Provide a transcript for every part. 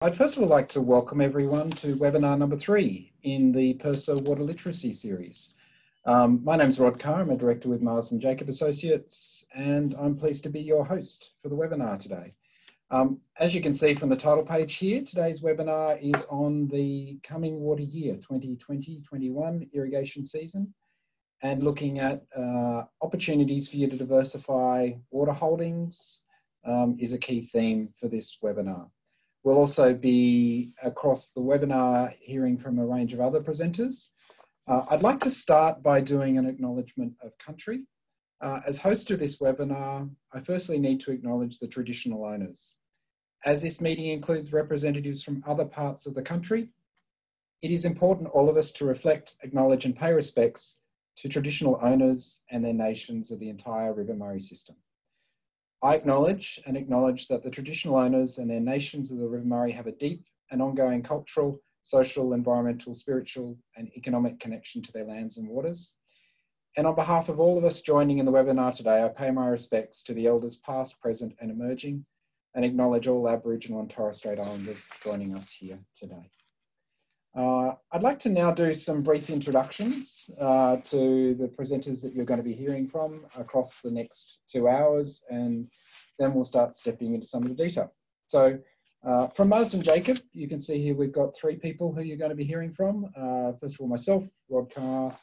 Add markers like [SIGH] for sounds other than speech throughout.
I'd first of all like to welcome everyone to webinar number three in the PIRSA Water Literacy series. Um, my name is Rod Carr, I'm a director with Marsden Jacob Associates, and I'm pleased to be your host for the webinar today. Um, as you can see from the title page here, today's webinar is on the coming water year 2020-21 irrigation season and looking at uh, opportunities for you to diversify water holdings um, is a key theme for this webinar. We'll also be across the webinar hearing from a range of other presenters. Uh, I'd like to start by doing an acknowledgement of country. Uh, as host of this webinar, I firstly need to acknowledge the traditional owners. As this meeting includes representatives from other parts of the country, it is important all of us to reflect, acknowledge and pay respects to traditional owners and their nations of the entire River Murray system. I acknowledge and acknowledge that the traditional owners and their nations of the River Murray have a deep and ongoing cultural, social, environmental, spiritual, and economic connection to their lands and waters. And on behalf of all of us joining in the webinar today, I pay my respects to the elders past, present, and emerging, and acknowledge all Aboriginal and Torres Strait Islanders joining us here today. Uh, I'd like to now do some brief introductions uh, to the presenters that you're going to be hearing from across the next two hours, and then we'll start stepping into some of the detail. So uh, from Marsden Jacob, you can see here we've got three people who you're going to be hearing from. Uh, first of all, myself, Rod Carr,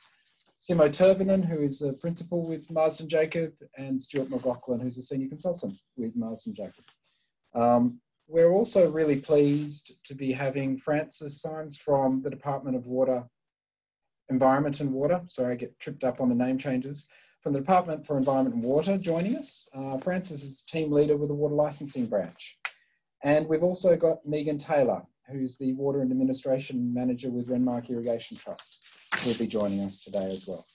Simo Tervonen, who is a principal with Marsden Jacob, and Stuart McLaughlin, who's a senior consultant with Marsden Jacob. Um, we're also really pleased to be having Francis Symes from the Department of Water, Environment and Water. Sorry, I get tripped up on the name changes. From the Department for Environment and Water joining us. Uh, Francis is team leader with the Water Licensing Branch. And we've also got Megan Taylor, who's the Water and Administration Manager with Renmark Irrigation Trust, who will be joining us today as well.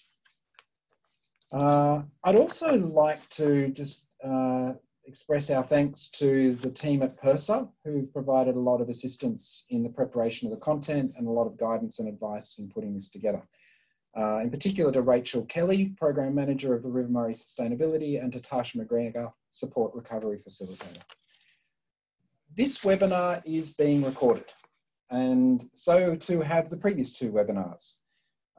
Uh, I'd also like to just uh, express our thanks to the team at PIRSA who provided a lot of assistance in the preparation of the content and a lot of guidance and advice in putting this together. Uh, in particular to Rachel Kelly, Program Manager of the River Murray Sustainability, and to Tasha McGregor, Support Recovery Facilitator. This webinar is being recorded, and so to have the previous two webinars.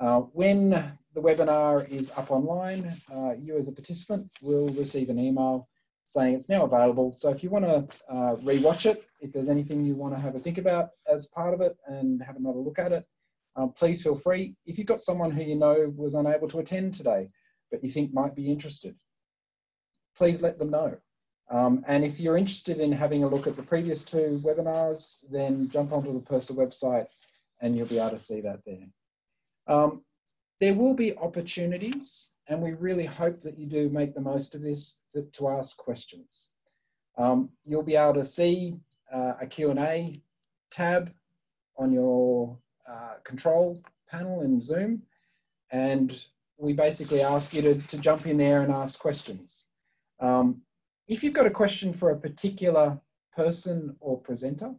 Uh, when the webinar is up online, uh, you as a participant will receive an email saying it's now available. So if you want to uh, rewatch it, if there's anything you want to have a think about as part of it and have another look at it, um, please feel free. If you've got someone who you know was unable to attend today, but you think might be interested, please let them know. Um, and if you're interested in having a look at the previous two webinars, then jump onto the PIRSA website and you'll be able to see that there. Um, there will be opportunities and we really hope that you do make the most of this to, to ask questions. Um, you'll be able to see uh, a Q&A tab on your uh, control panel in Zoom and we basically ask you to, to jump in there and ask questions. Um, if you've got a question for a particular person or presenter,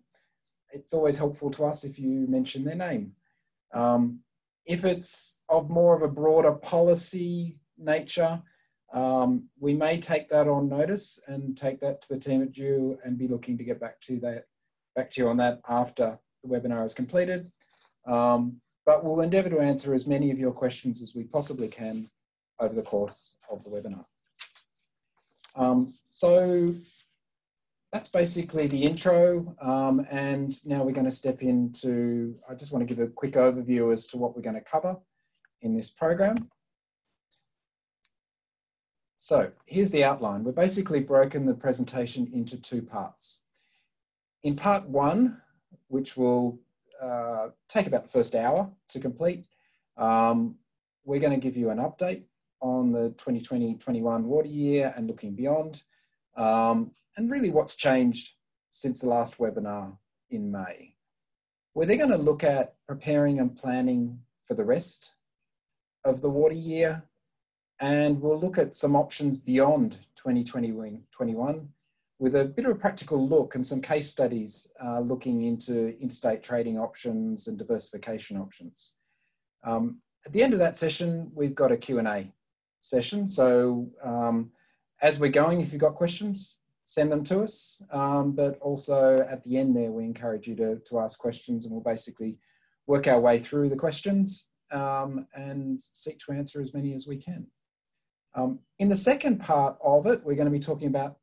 it's always helpful to us if you mention their name. Um, if it's of more of a broader policy nature, um, we may take that on notice and take that to the team at DEW and be looking to get back to that, back to you on that after the webinar is completed. Um, but we'll endeavour to answer as many of your questions as we possibly can over the course of the webinar. Um, so that's basically the intro. Um, and now we're going to step into, I just want to give a quick overview as to what we're going to cover in this program. So here's the outline. We've basically broken the presentation into two parts. In part one, which will uh, take about the first hour to complete, um, we're going to give you an update on the 2020-21 water year and looking beyond, um, and really what's changed since the last webinar in May. We're then going to look at preparing and planning for the rest of the water year and we'll look at some options beyond 2021 with a bit of a practical look and some case studies uh, looking into interstate trading options and diversification options. Um, at the end of that session, we've got a Q&A session. So um, as we're going, if you've got questions, send them to us. Um, but also at the end there, we encourage you to, to ask questions and we'll basically work our way through the questions um, and seek to answer as many as we can. Um, in the second part of it, we're going to be talking about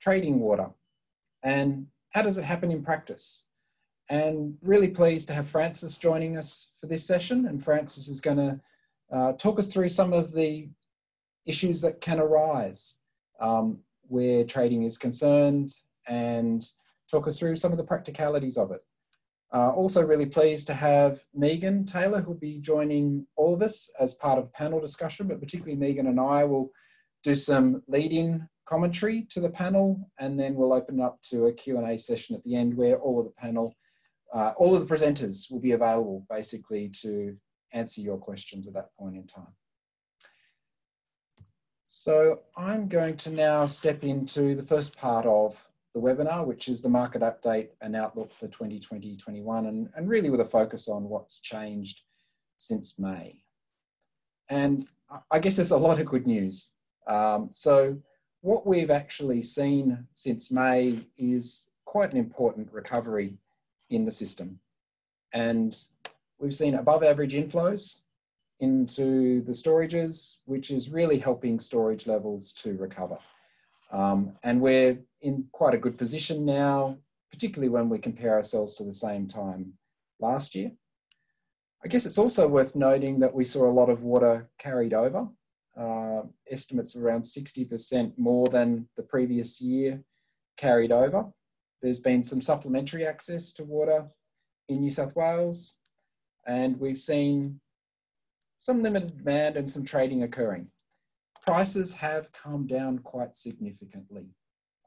trading water and how does it happen in practice. And really pleased to have Francis joining us for this session. And Francis is going to uh, talk us through some of the issues that can arise um, where trading is concerned and talk us through some of the practicalities of it. Uh, also really pleased to have Megan Taylor who'll be joining all of us as part of panel discussion, but particularly Megan and I will do some lead-in commentary to the panel and then we'll open up to a Q&A session at the end where all of the panel, uh, all of the presenters will be available basically to answer your questions at that point in time. So I'm going to now step into the first part of the webinar, which is the market update and outlook for 2020-21, and, and really with a focus on what's changed since May. And I guess there's a lot of good news. Um, so what we've actually seen since May is quite an important recovery in the system. And we've seen above average inflows into the storages, which is really helping storage levels to recover. Um, and we're in quite a good position now, particularly when we compare ourselves to the same time last year. I guess it's also worth noting that we saw a lot of water carried over, uh, estimates around 60% more than the previous year carried over. There's been some supplementary access to water in New South Wales, and we've seen some limited demand and some trading occurring. Prices have come down quite significantly.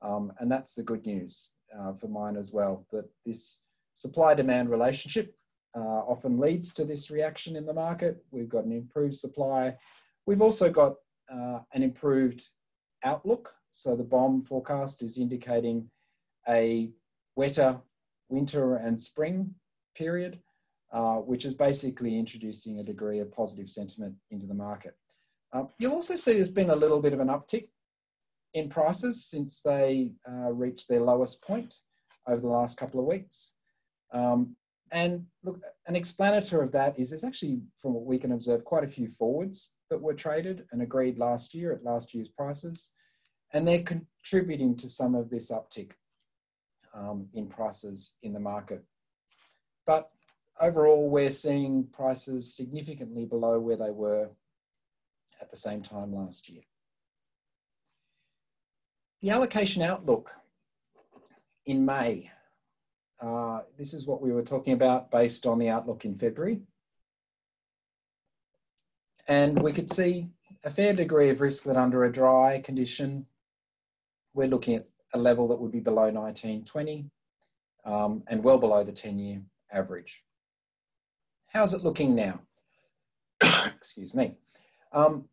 Um, and that's the good news uh, for mine as well, that this supply demand relationship uh, often leads to this reaction in the market. We've got an improved supply. We've also got uh, an improved outlook. So the BOM forecast is indicating a wetter winter and spring period uh, which is basically introducing a degree of positive sentiment into the market. Uh, you'll also see there's been a little bit of an uptick in prices since they uh, reached their lowest point over the last couple of weeks. Um, and look, an explanator of that is there's actually, from what we can observe, quite a few forwards that were traded and agreed last year at last year's prices. And they're contributing to some of this uptick um, in prices in the market. But overall, we're seeing prices significantly below where they were at the same time last year. The allocation outlook in May. Uh, this is what we were talking about based on the outlook in February. And we could see a fair degree of risk that under a dry condition, we're looking at a level that would be below 1920 um, and well below the 10 year average. How's it looking now? [COUGHS] Excuse me. Um,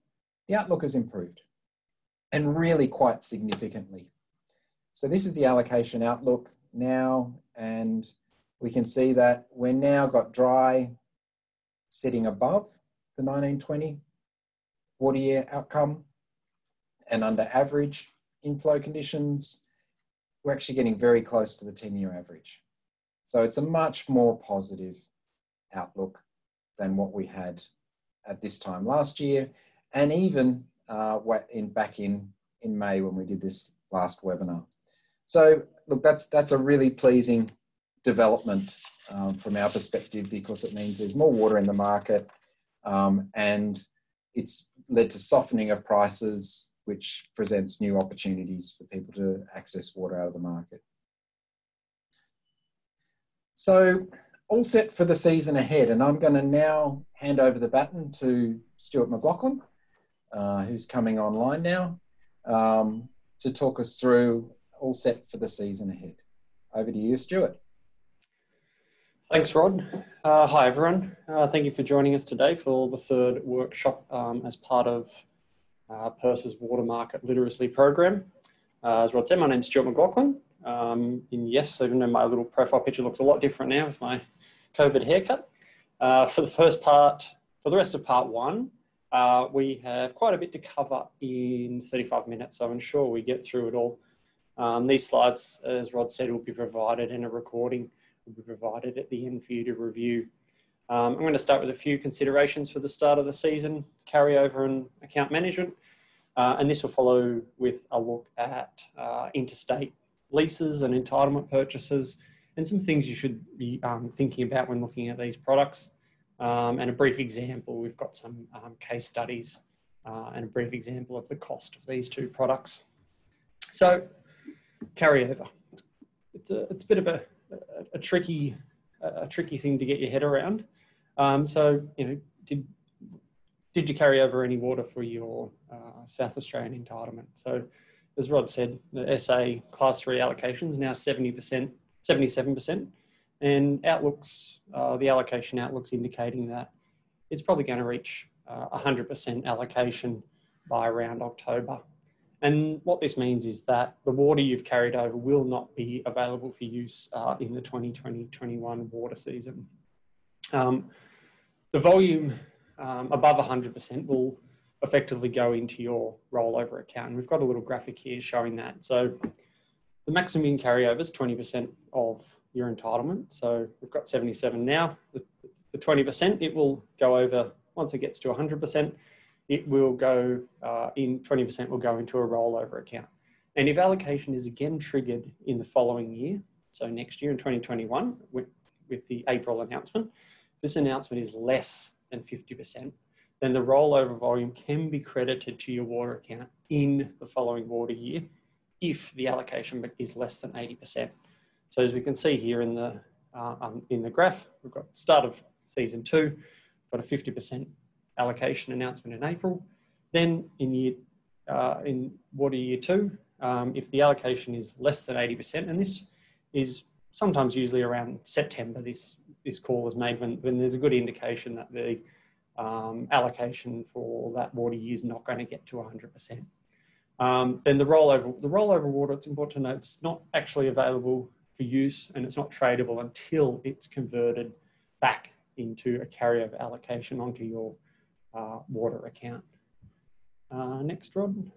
the outlook has improved and really quite significantly. So this is the allocation outlook now, and we can see that we're now got dry sitting above the 1920 water year outcome and under average inflow conditions, we're actually getting very close to the 10 year average. So it's a much more positive outlook than what we had at this time last year, and even uh, in back in in May when we did this last webinar. So look, that's that's a really pleasing development um, from our perspective because it means there's more water in the market, um, and it's led to softening of prices, which presents new opportunities for people to access water out of the market. So all set for the season ahead. And I'm going to now hand over the baton to Stuart McLaughlin, uh, who's coming online now, um, to talk us through all set for the season ahead. Over to you, Stuart. Thanks, Rod. Uh, hi, everyone. Uh, thank you for joining us today for the third workshop um, as part of uh, Water Market Literacy Program. Uh, as Rod said, my name is Stuart McLaughlin. Um, and yes, even though my little profile picture looks a lot different now with my COVID haircut. Uh, for the first part, for the rest of part one, uh, we have quite a bit to cover in 35 minutes, so I'm sure we get through it all Um, these slides, as Rod said, will be provided in a recording will be provided at the end for you to review. Um, I'm going to start with a few considerations for the start of the season, carryover and account management. Uh, and this will follow with a look at uh, interstate leases and entitlement purchases and some things you should be um, thinking about when looking at these products. Um, and a brief example, we've got some um, case studies uh, and a brief example of the cost of these two products. So carryover, it's a, it's a bit of a, a, a tricky, a tricky thing to get your head around. Um, so, you know, did, did you carry over any water for your uh, South Australian entitlement? So as Rod said, the SA class three allocations now 70%, 77%, and outlooks, uh, the allocation outlooks indicating that it's probably going to reach uh, 100% allocation by around October. And what this means is that the water you've carried over will not be available for use uh, in the 2020-21 water season. Um, the volume um, above 100% will effectively go into your rollover account. And we've got a little graphic here showing that. So the maximum carryover is 20% of your entitlement. So we've got 77 now. The, the 20%, it will go over, once it gets to 100%, it will go uh, in, 20% will go into a rollover account. And if allocation is again triggered in the following year, so next year in 2021, with, with the April announcement, this announcement is less than 50%, then the rollover volume can be credited to your water account in the following water year if the allocation is less than 80%. So as we can see here in the, uh, um, in the graph, we've got start of season two, got a 50% allocation announcement in April. Then in year, uh, in water year two, um, if the allocation is less than 80%, and this is sometimes usually around September, this, this call is made when, when there's a good indication that the um, allocation for that water year is not going to get to 100%. Um, then the rollover, the rollover water, it's important to note, it's not actually available for use and it's not tradable until it's converted back into a carryover allocation onto your uh, water account. Uh, next, Rod.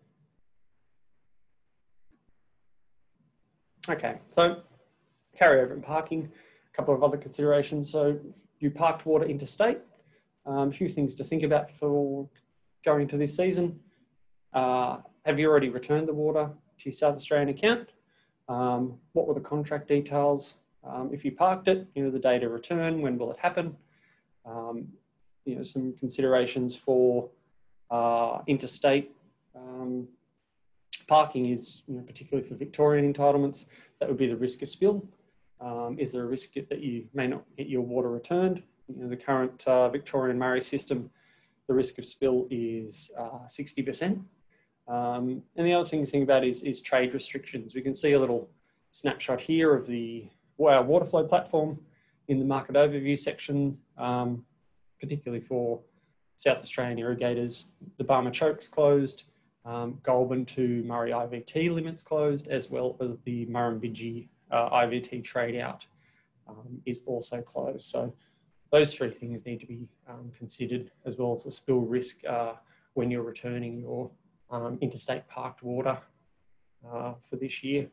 Okay, so carryover and parking, a couple of other considerations. So you parked water interstate, um, a few things to think about for going into this season. Uh, have you already returned the water to your South Australian account? Um, what were the contract details? Um, if you parked it, you know, the date of return, when will it happen? Um, you know, some considerations for uh, interstate um, parking is, you know, particularly for Victorian entitlements, that would be the risk of spill. Um, is there a risk that you may not get your water returned? you know, the current uh, Victorian Murray system, the risk of spill is uh, 60%. Um, and the other thing to think about is, is trade restrictions. We can see a little snapshot here of the our water flow platform in the market overview section, um, particularly for South Australian irrigators. The Barmah Choke's closed, um, Goulburn to Murray IVT limits closed, as well as the Murrumbidgee uh, IVT trade out um, is also closed. So those three things need to be um, considered as well as the spill risk uh, when you're returning your um, interstate parked water uh, for this year.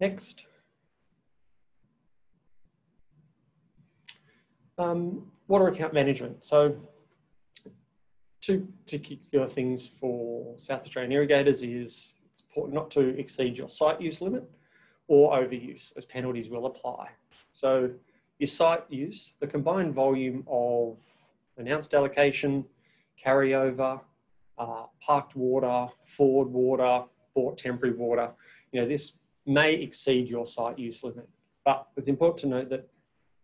Next. Um, water account management. So two particular things for South Australian irrigators is it's important not to exceed your site use limit or overuse as penalties will apply. So your site use, the combined volume of announced allocation, carryover, uh, parked water, forward water, bought temporary water, you know, this may exceed your site use limit. But it's important to note that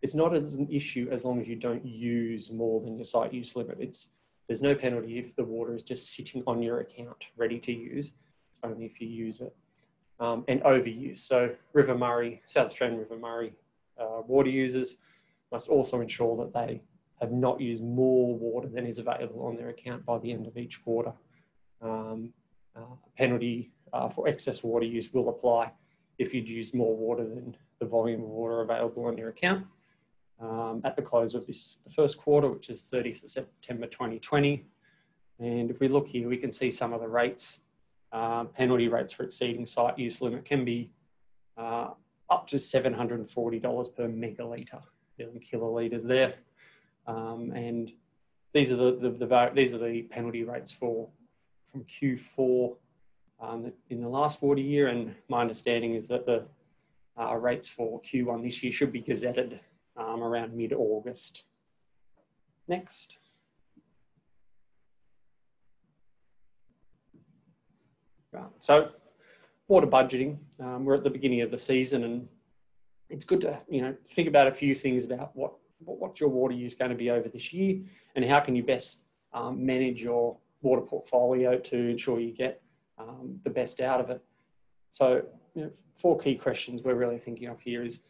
it's not as an issue as long as you don't use more than your site use limit. It's there's no penalty if the water is just sitting on your account ready to use. It's only if you use it. Um, and overuse. So River Murray, South Australian River Murray uh, water users must also ensure that they have not used more water than is available on their account by the end of each quarter. Um, uh, penalty uh, for excess water use will apply if you'd used more water than the volume of water available on your account. Um, at the close of this, the first quarter, which is 30th of September 2020. And if we look here, we can see some of the rates uh, penalty rates for exceeding site use limit can be uh, up to $740 per megalitre, in kilolitres there. Um, and these are the, the, the, these are the penalty rates for from Q4 um, in the last water year. And my understanding is that the uh, rates for Q1 this year should be gazetted um, around mid-August. Next. Right. So water budgeting, um, we're at the beginning of the season and it's good to, you know, think about a few things about what, what's your water use going to be over this year and how can you best um, manage your water portfolio to ensure you get um, the best out of it. So you know, four key questions we're really thinking of here is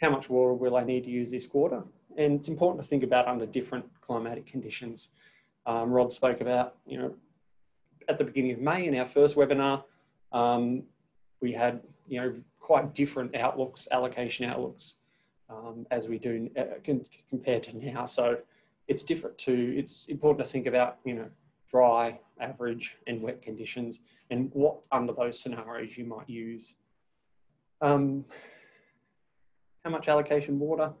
how much water will I need to use this quarter? And it's important to think about under different climatic conditions. Um, Rod spoke about, you know, at the beginning of May in our first webinar, um, we had, you know, quite different outlooks, allocation outlooks, um, as we do uh, compared to now. So it's different to, it's important to think about, you know, dry, average and wet conditions and what under those scenarios you might use. Um, how much allocation water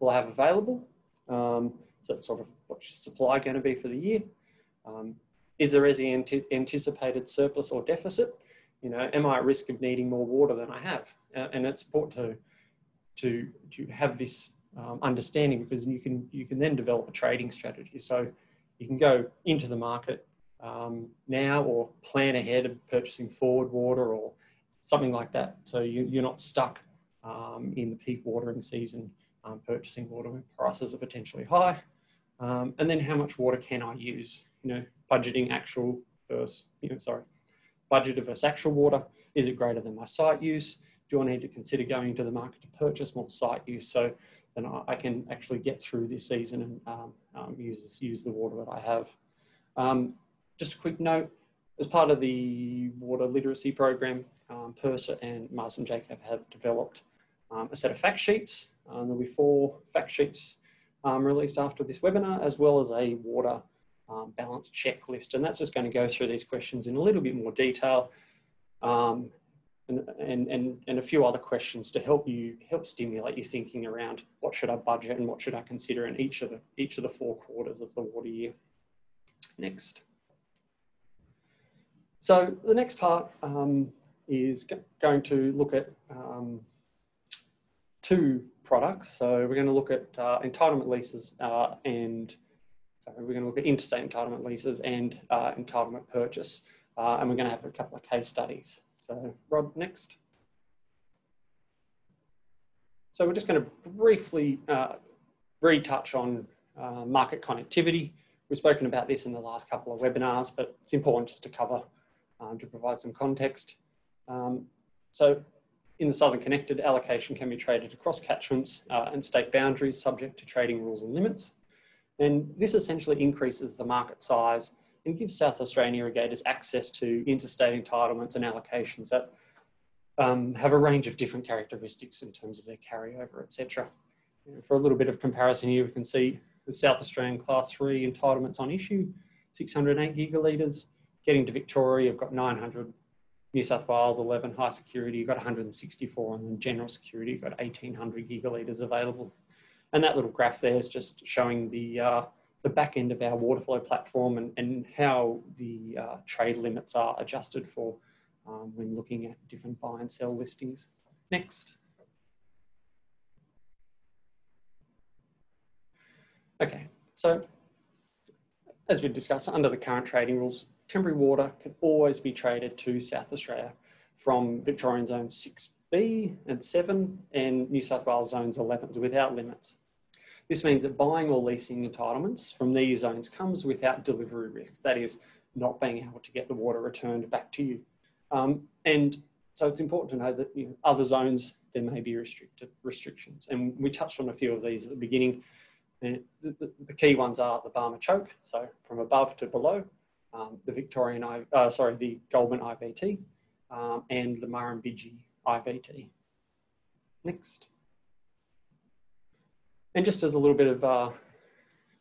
will I have available? Um, so that's sort of what's your supply going to be for the year? Um, is there any anticipated surplus or deficit? You know, am I at risk of needing more water than I have? Uh, and it's important to, to, to have this um, understanding because you can, you can then develop a trading strategy. So you can go into the market um, now or plan ahead of purchasing forward water or something like that. So you, are not stuck um, in the peak watering season um, purchasing water when prices are potentially high. Um, and then how much water can I use? You know, budgeting actual versus, you know, sorry, budget versus actual water. Is it greater than my site use? Do I need to consider going to the market to purchase more site use so then I, can actually get through this season and um, um, use, use the water that I have. Um, just a quick note, as part of the water literacy program, um, PIRSA and Marsden Jacob have developed um, a set of fact sheets. Um, there'll be four fact sheets um, released after this webinar, as well as a water balance checklist. And that's just going to go through these questions in a little bit more detail um, and, and, and, and a few other questions to help you, help stimulate your thinking around what should I budget and what should I consider in each of the, each of the four quarters of the water year. Next. So the next part um, is going to look at um, two products. So we're going to look at uh, entitlement leases uh, and sorry, we're going to look at interstate entitlement leases and uh, entitlement purchase. Uh, and we're going to have a couple of case studies. So Rod, next. So we're just going to briefly uh, retouch on uh, market connectivity. We've spoken about this in the last couple of webinars, but it's important just to cover um, to provide some context. Um, so in the Southern Connected, allocation can be traded across catchments uh, and state boundaries subject to trading rules and limits. And this essentially increases the market size and gives South Australian irrigators access to interstate entitlements and allocations that um, have a range of different characteristics in terms of their carryover, etc. For a little bit of comparison here, we can see the South Australian Class 3 entitlements on issue, 608 gigalitres, getting to Victoria, you've got 900, New South Wales 11, high security, you've got 164, and then general security, you've got 1800 gigalitres available. And that little graph there is just showing the, uh, the back end of our water flow platform and, and how the uh, trade limits are adjusted for um, when looking at different buy and sell listings. Next. Okay, so as we discussed, under the current trading rules, temporary water can always be traded to South Australia from Victorian Zones 6B and 7 and New South Wales Zones 11 without limits. This means that buying or leasing entitlements from these zones comes without delivery risk, that is, not being able to get the water returned back to you. Um, and so it's important to know that you know, other zones, there may be restricted restrictions. And we touched on a few of these at the beginning. The, the, the, key ones are the Barmah choke, so from above to below, um, the Victorian, uh, sorry, the Goulburn IVT, um, and the Murrumbidgee IVT. Next. And just as a little bit of uh,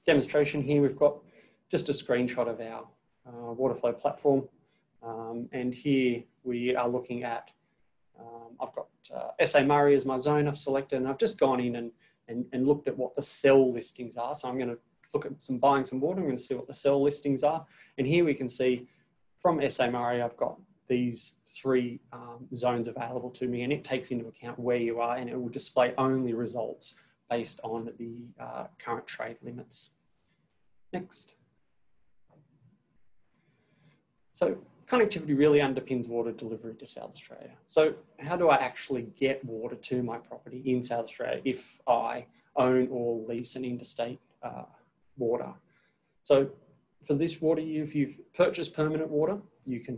demonstration here, we've got just a screenshot of our uh, water flow platform. Um, and here we are looking at, um, I've got uh, SA Murray as my zone I've selected and I've just gone in and, and, and looked at what the sell listings are. So I'm going to look at some buying some water. I'm going to see what the sell listings are. And here we can see from SA Murray, I've got these three um, zones available to me and it takes into account where you are and it will display only results based on the uh, current trade limits. Next. So connectivity really underpins water delivery to South Australia. So how do I actually get water to my property in South Australia if I own or lease an interstate uh, water? So for this water, if you've purchased permanent water, you can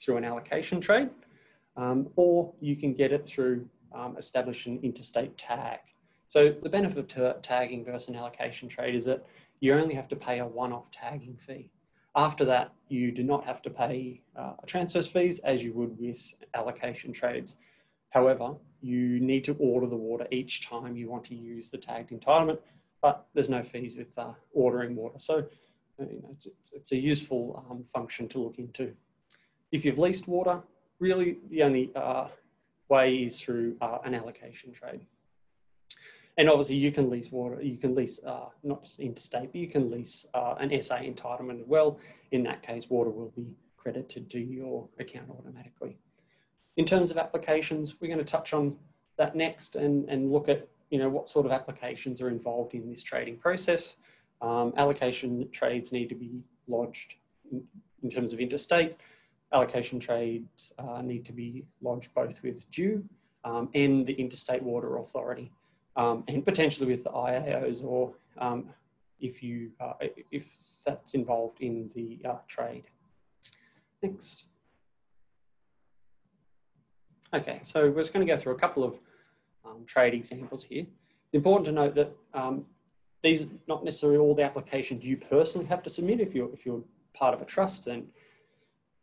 through an allocation trade, um, or you can get it through um, establishing interstate tag. So the benefit of tagging versus an allocation trade is that you only have to pay a one-off tagging fee. After that, you do not have to pay uh, transfer fees as you would with allocation trades. However, you need to order the water each time you want to use the tagged entitlement, but there's no fees with uh, ordering water. So you know, it's, it's, a useful um, function to look into. If you've leased water, really the only uh, way is through uh, an allocation trade. And obviously you can lease water, you can lease, uh, not just interstate, but you can lease uh, an SA entitlement as well. In that case, water will be credited to your account automatically. In terms of applications, we're going to touch on that next and, and look at you know, what sort of applications are involved in this trading process. Um, allocation trades need to be lodged in, in terms of interstate. Allocation trades uh, need to be lodged both with DEW um, and the Interstate Water Authority um, and potentially with the IAOs or um, if you uh, if that's involved in the uh, trade. Next. Okay, so we're just going to go through a couple of um, trade examples here. It's important to note that um, these are not necessarily all the applications you personally have to submit if you're if you're part of a trust and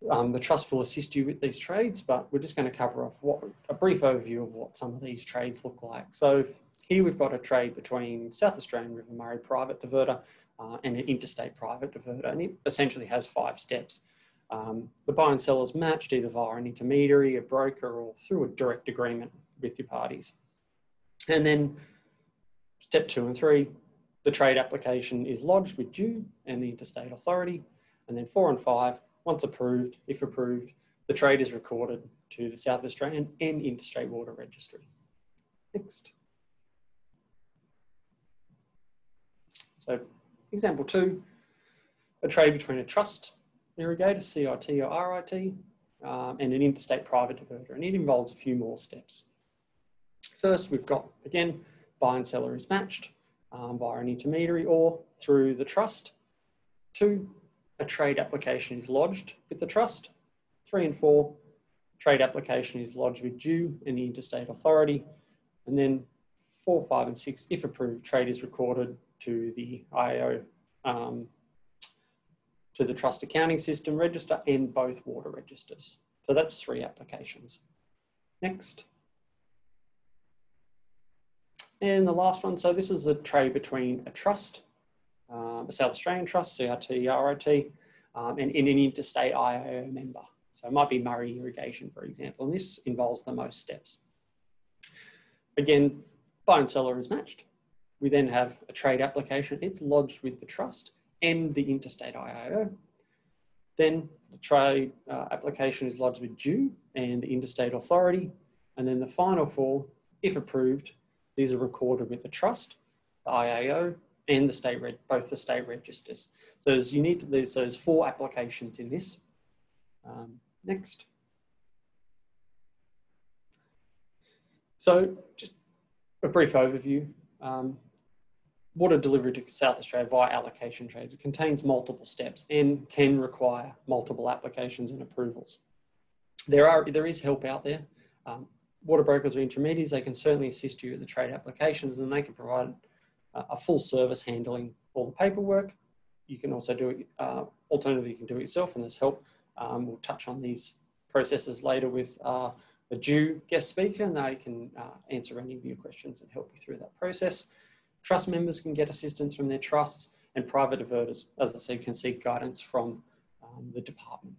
um, the trust will assist you with these trades, but we're just going to cover off what a brief overview of what some of these trades look like. So here we've got a trade between South Australian River Murray private diverter uh, and an interstate private diverter, and it essentially has five steps. Um, the buy and sell is matched either via an intermediary, a broker, or through a direct agreement with your parties. And then step two and three, the trade application is lodged with DEW and the interstate authority. And then four and five, once approved, if approved, the trade is recorded to the South Australian and Interstate Water Registry. Next. So example two, a trade between a trust irrigator, CIT or RIT, um, and an interstate private diverter, and it involves a few more steps. First, we've got, again, buy and seller is matched um, via an intermediary or through the trust. Two, a trade application is lodged with the trust. Three and four, trade application is lodged with DEW and the interstate authority. And then four, five, and six, if approved, trade is recorded to the IO, um, to the trust accounting system register and both water registers. So that's three applications. Next. And the last one, so this is a trade between a trust, um, a South Australian trust, CIT, RIT, um, and, an interstate IAO member. So it might be Murray Irrigation, for example, and this involves the most steps. Again, buy and seller is matched. We then have a trade application. It's lodged with the trust and the interstate IAO. Then the trade uh, application is lodged with DEW and the interstate authority. And then the final four, if approved, these are recorded with the trust, the IAO, and the state reg- both the state registers. So there's, you need to, there's, there's four applications in this. Um, next. So just a brief overview. Um, water delivery to South Australia via allocation trades. It contains multiple steps and can require multiple applications and approvals. There, are, there is help out there. Um, water brokers or intermediaries, they can certainly assist you with the trade applications and they can provide a, a full service handling all the paperwork. You can also do it, uh, alternatively, you can do it yourself and there's help. Um, we'll touch on these processes later with uh, a DEW guest speaker and they can uh, answer any of your questions and help you through that process. Trust members can get assistance from their trusts and private diverters, as I said, can seek guidance from um, the department.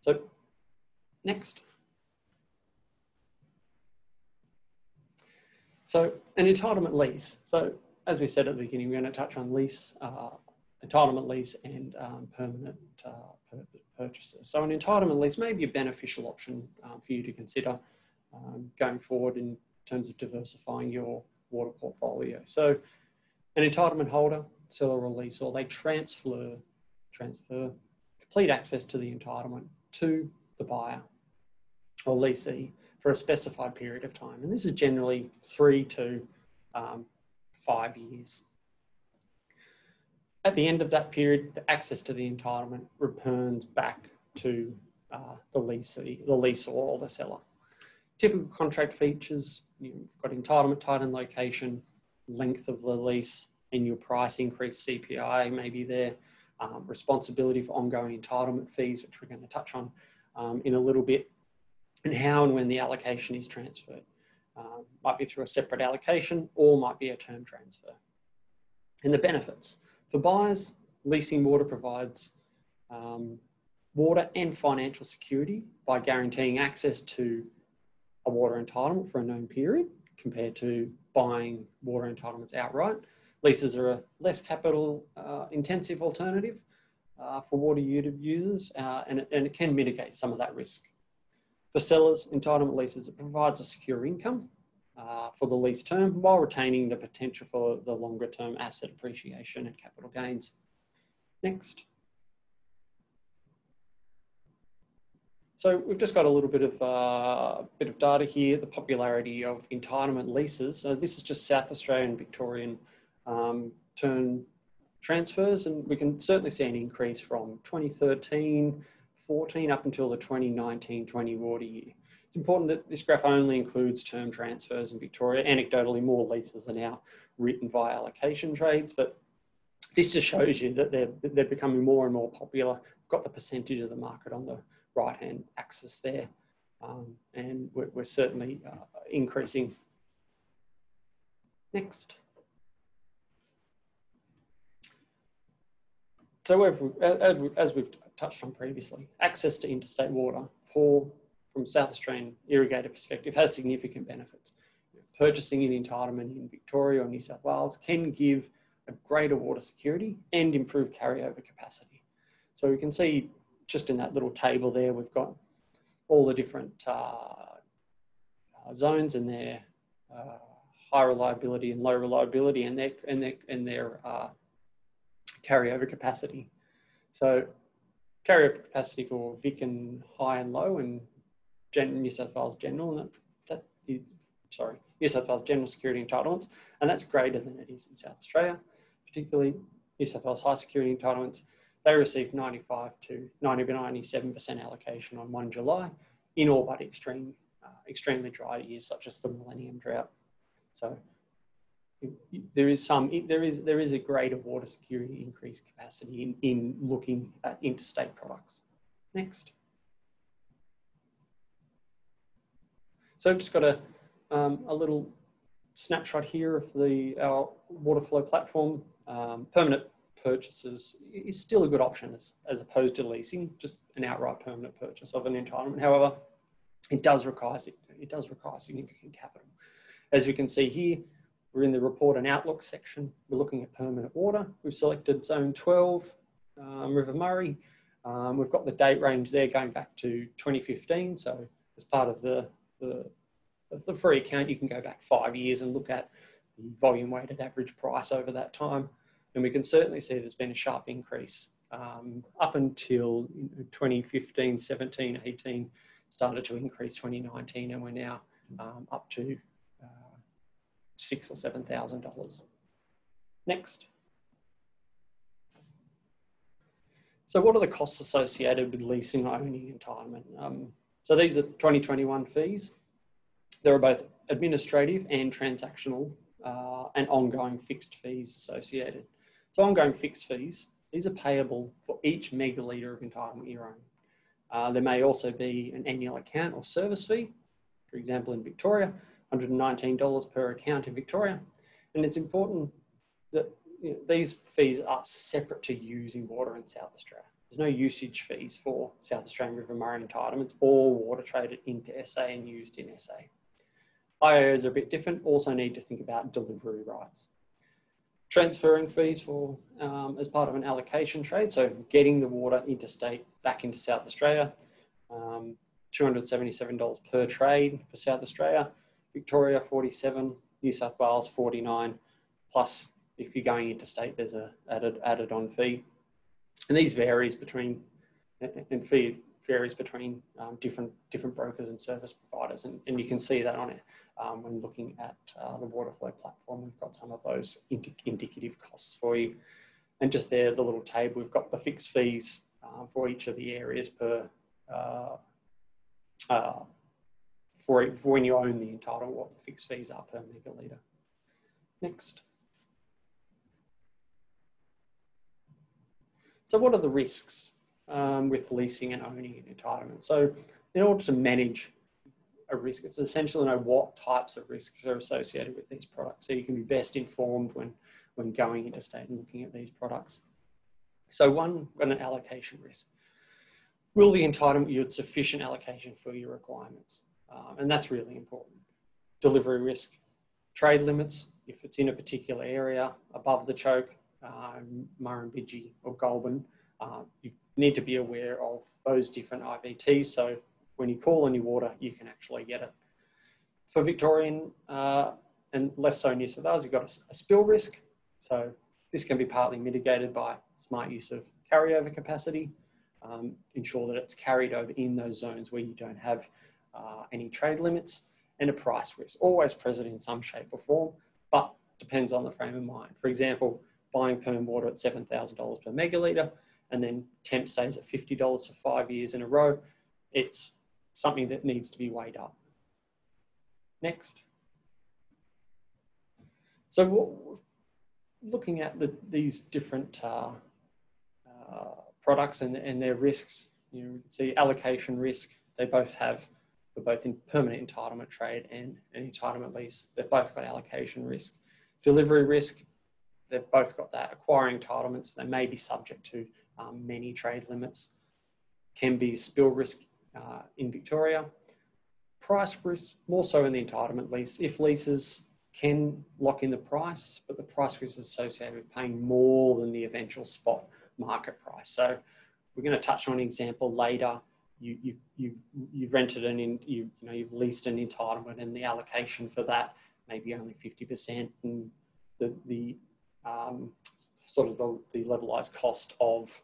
So next. So an entitlement lease. So as we said at the beginning, we're going to touch on lease, uh, entitlement lease and um, permanent uh, purchases. So an entitlement lease may be a beneficial option um, for you to consider um, going forward in terms of diversifying your water portfolio. So an entitlement holder, seller lease, or they transfer, transfer complete access to the entitlement to the buyer or leasee for a specified period of time. And this is generally three to um, five years. At the end of that period, the access to the entitlement returns back to uh, the leasee, the leaseor or the seller. Typical contract features, you've got entitlement type and location, length of the lease, and your price increase CPI may be there, um, responsibility for ongoing entitlement fees, which we're going to touch on um, in a little bit, and how and when the allocation is transferred. Um, might be through a separate allocation or might be a term transfer. And the benefits. For buyers, leasing water provides um, water and financial security by guaranteeing access to a water entitlement for a known period compared to buying water entitlements outright. Leases are a less capital uh, intensive alternative uh, for water users uh, and, it, and it can mitigate some of that risk. For sellers, entitlement leases, it provides a secure income uh, for the lease term while retaining the potential for the longer term asset appreciation and capital gains. Next. So we've just got a little bit of uh, bit of data here, the popularity of entitlement leases. So this is just South Australian Victorian um, term transfers, and we can certainly see an increase from 2013 14 up until the 2019-20 water year. It's important that this graph only includes term transfers in Victoria. Anecdotally, more leases are now written via allocation trades, but this just shows you that they're, they're becoming more and more popular. We've got the percentage of the market on the right-hand axis there, um, and we're, we're certainly uh, increasing. Next. So as we've touched on previously, access to interstate water for, from South Australian irrigator perspective has significant benefits. Purchasing an entitlement in Victoria or New South Wales can give a greater water security and improve carryover capacity. So we can see just in that little table there, we've got all the different uh, uh, zones and their uh, high reliability and low reliability and their, and their, and their uh, carryover capacity. So carryover capacity for Vic and high and low and Gen New South Wales general, and that, sorry, New South Wales general security entitlements, and that's greater than it is in South Australia, particularly New South Wales high security entitlements. They received 95 to 90 to 97% allocation on 1 July in all but extreme, uh, extremely dry years such as the Millennium Drought. So there is some there is there is a greater water security increased capacity in, in looking at interstate products. Next. So I've just got a um, a little snapshot here of the our water flow platform. Um, permanent purchases is still a good option as, as opposed to leasing, just an outright permanent purchase of an entitlement. However, it does require it does require significant capital. As we can see here, we're in the report and outlook section. We're looking at permanent water. We've selected zone 12, um, River Murray. Um, we've got the date range there going back to 2015. So as part of the, the, the free account, you can go back five years and look at the volume weighted average price over that time. And we can certainly see there's been a sharp increase um, up until 2015, 17, 18, started to increase 2019, and we're now um, up to six or seven thousand dollars. Next. So what are the costs associated with leasing owning entitlement? Um, so these are 2021 fees. There are both administrative and transactional uh, and ongoing fixed fees associated. So ongoing fixed fees, these are payable for each megalitre of entitlement you own. Uh, there may also be an annual account or service fee. For example, in Victoria, $119 per account in Victoria. And it's important that you know, these fees are separate to using water in South Australia. there's no usage fees for South Australian River Murray entitlements, all water traded into SA and used in SA. IOs are a bit different, also need to think about delivery rights. Transferring fees for um, as part of an allocation trade, so getting the water interstate back into South Australia, um, $277 per trade for South Australia, Victoria 47, New South Wales 49, plus if you're going interstate, there's a added added on fee, and these varies between and fee varies between um, different different brokers and service providers, and, and you can see that on it um, when looking at uh, the Waterflow platform. We've got some of those indi indicative costs for you, and just there, the little table we've got the fixed fees uh, for each of the areas per. Uh, uh, for, for when you own the entitlement, what the fixed fees are per megalitre. Next. So what are the risks um, with leasing and owning an entitlement? So in order to manage a risk, it's essential to know what types of risks are associated with these products. So you can be best informed when, when going interstate and looking at these products. So one, an allocation risk. Will the entitlement yield sufficient allocation for your requirements? Um, and that's really important. Delivery risk, trade limits, if it's in a particular area above the choke, um, Murrumbidgee or Goulburn, uh, you need to be aware of those different IVTs. So when you call any water, you can actually get it. For Victorian uh, and less so New South Wales, you've got a, a, spill risk. So this can be partly mitigated by smart use of carryover capacity. Um, ensure that it's carried over in those zones where you don't have uh, any trade limits and a price risk, always present in some shape or form, but depends on the frame of mind. For example, buying perm water at $7,000 per megalitre, and then temp stays at $50 for five years in a row, it's something that needs to be weighed up. Next. So looking at the, these different uh, uh, products and, and their risks, you, know, can see allocation risk, they both have, they're both in permanent entitlement trade and an entitlement lease, they've both got allocation risk. Delivery risk, they've both got that. Acquiring entitlements, they may be subject to um, many trade limits, can be spill risk uh, in Victoria. Price risk, more so in the entitlement lease. If leases can lock in the price, but the price risk is associated with paying more than the eventual spot market price. So we're going to touch on an example later. You, you, you, you've rented an, in, you, you know, you've leased an entitlement and the allocation for that maybe only 50% and the, the um, sort of the, the levelized cost of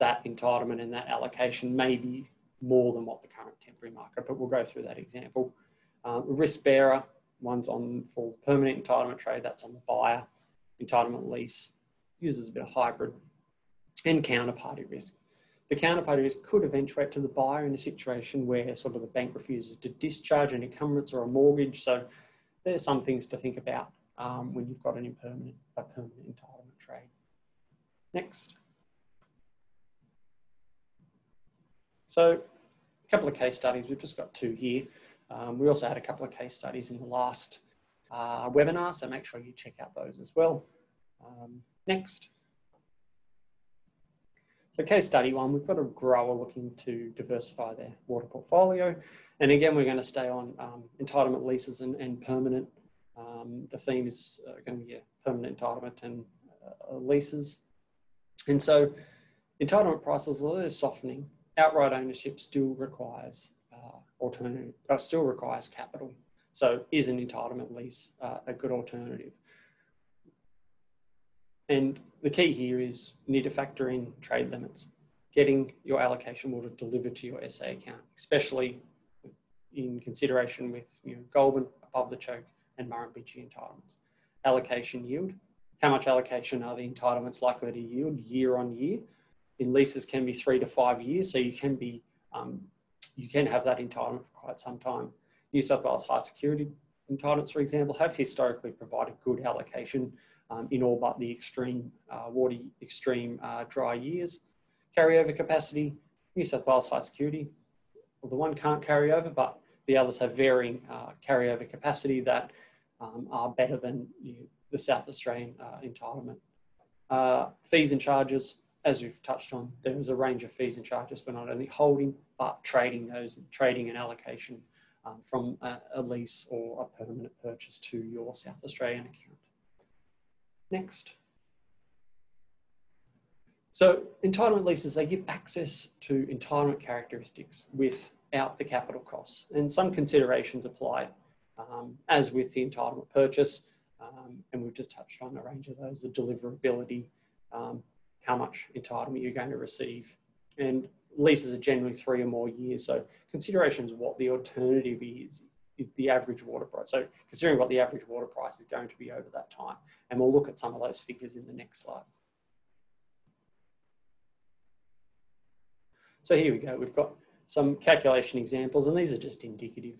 that entitlement and that allocation may be more than what the current temporary market, but we'll go through that example. Um, risk bearer, one's on for permanent entitlement trade, that's on the buyer, entitlement lease, uses a bit of hybrid, and counterparty risk. The counterparty risk could eventuate to the buyer in a situation where sort of the bank refuses to discharge an encumbrance or a mortgage. So there's some things to think about um, when you've got an impermanent, a permanent entitlement trade. Next. So a couple of case studies, we've just got two here. Um, we also had a couple of case studies in the last uh, webinar, so make sure you check out those as well. Um, next. So case study one, we've got a grower looking to diversify their water portfolio. And again, we're going to stay on um, entitlement leases and, and permanent um, the theme is uh, going to be a permanent entitlement and leases. And so entitlement prices, although they're softening, outright ownership still requires uh, alternative, uh, still requires capital. So is an entitlement lease uh, a good alternative? And the key here is you need to factor in trade limits, getting your allocation water delivered to your SA account, especially in consideration with you know, Goulburn above the choke and Murrumbidgee entitlements. Allocation yield. How much allocation are the entitlements likely to yield year on year? In leases can be three to five years, so you can be um, you can have that entitlement for quite some time. New South Wales high security entitlements, for example, have historically provided good allocation um, in all but the extreme uh, water, extreme uh, dry years. Carryover capacity, New South Wales high security, well, the one can't carry over, but the others have varying uh, carryover capacity that um, are better than you know, the South Australian uh, entitlement. Uh, fees and charges, as we've touched on, there is a range of fees and charges for not only holding, but trading those, trading and allocation um, from a, a, lease or a permanent purchase to your South Australian account. Next. So entitlement leases, they give access to entitlement characteristics without the capital costs. And some considerations apply, um, as with the entitlement purchase. Um, and we've just touched on a range of those, the deliverability, um, how much entitlement you're going to receive. And leases are generally three or more years. So considerations what the alternative is, is the average water price. So considering what the average water price is going to be over that time. And we'll look at some of those figures in the next slide. So here we go. We've got some calculation examples, and these are just indicative.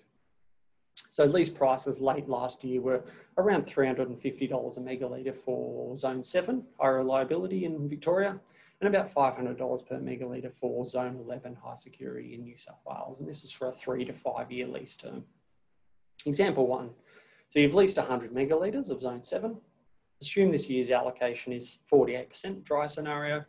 So lease prices late last year were around $350 a megalitre for Zone 7, high reliability in Victoria, and about $500 per megalitre for Zone 11, high security in New South Wales. And this is for a three to five year lease term. Example one. So you've leased 100 megalitres of Zone 7. Assume this year's allocation is 48% dry scenario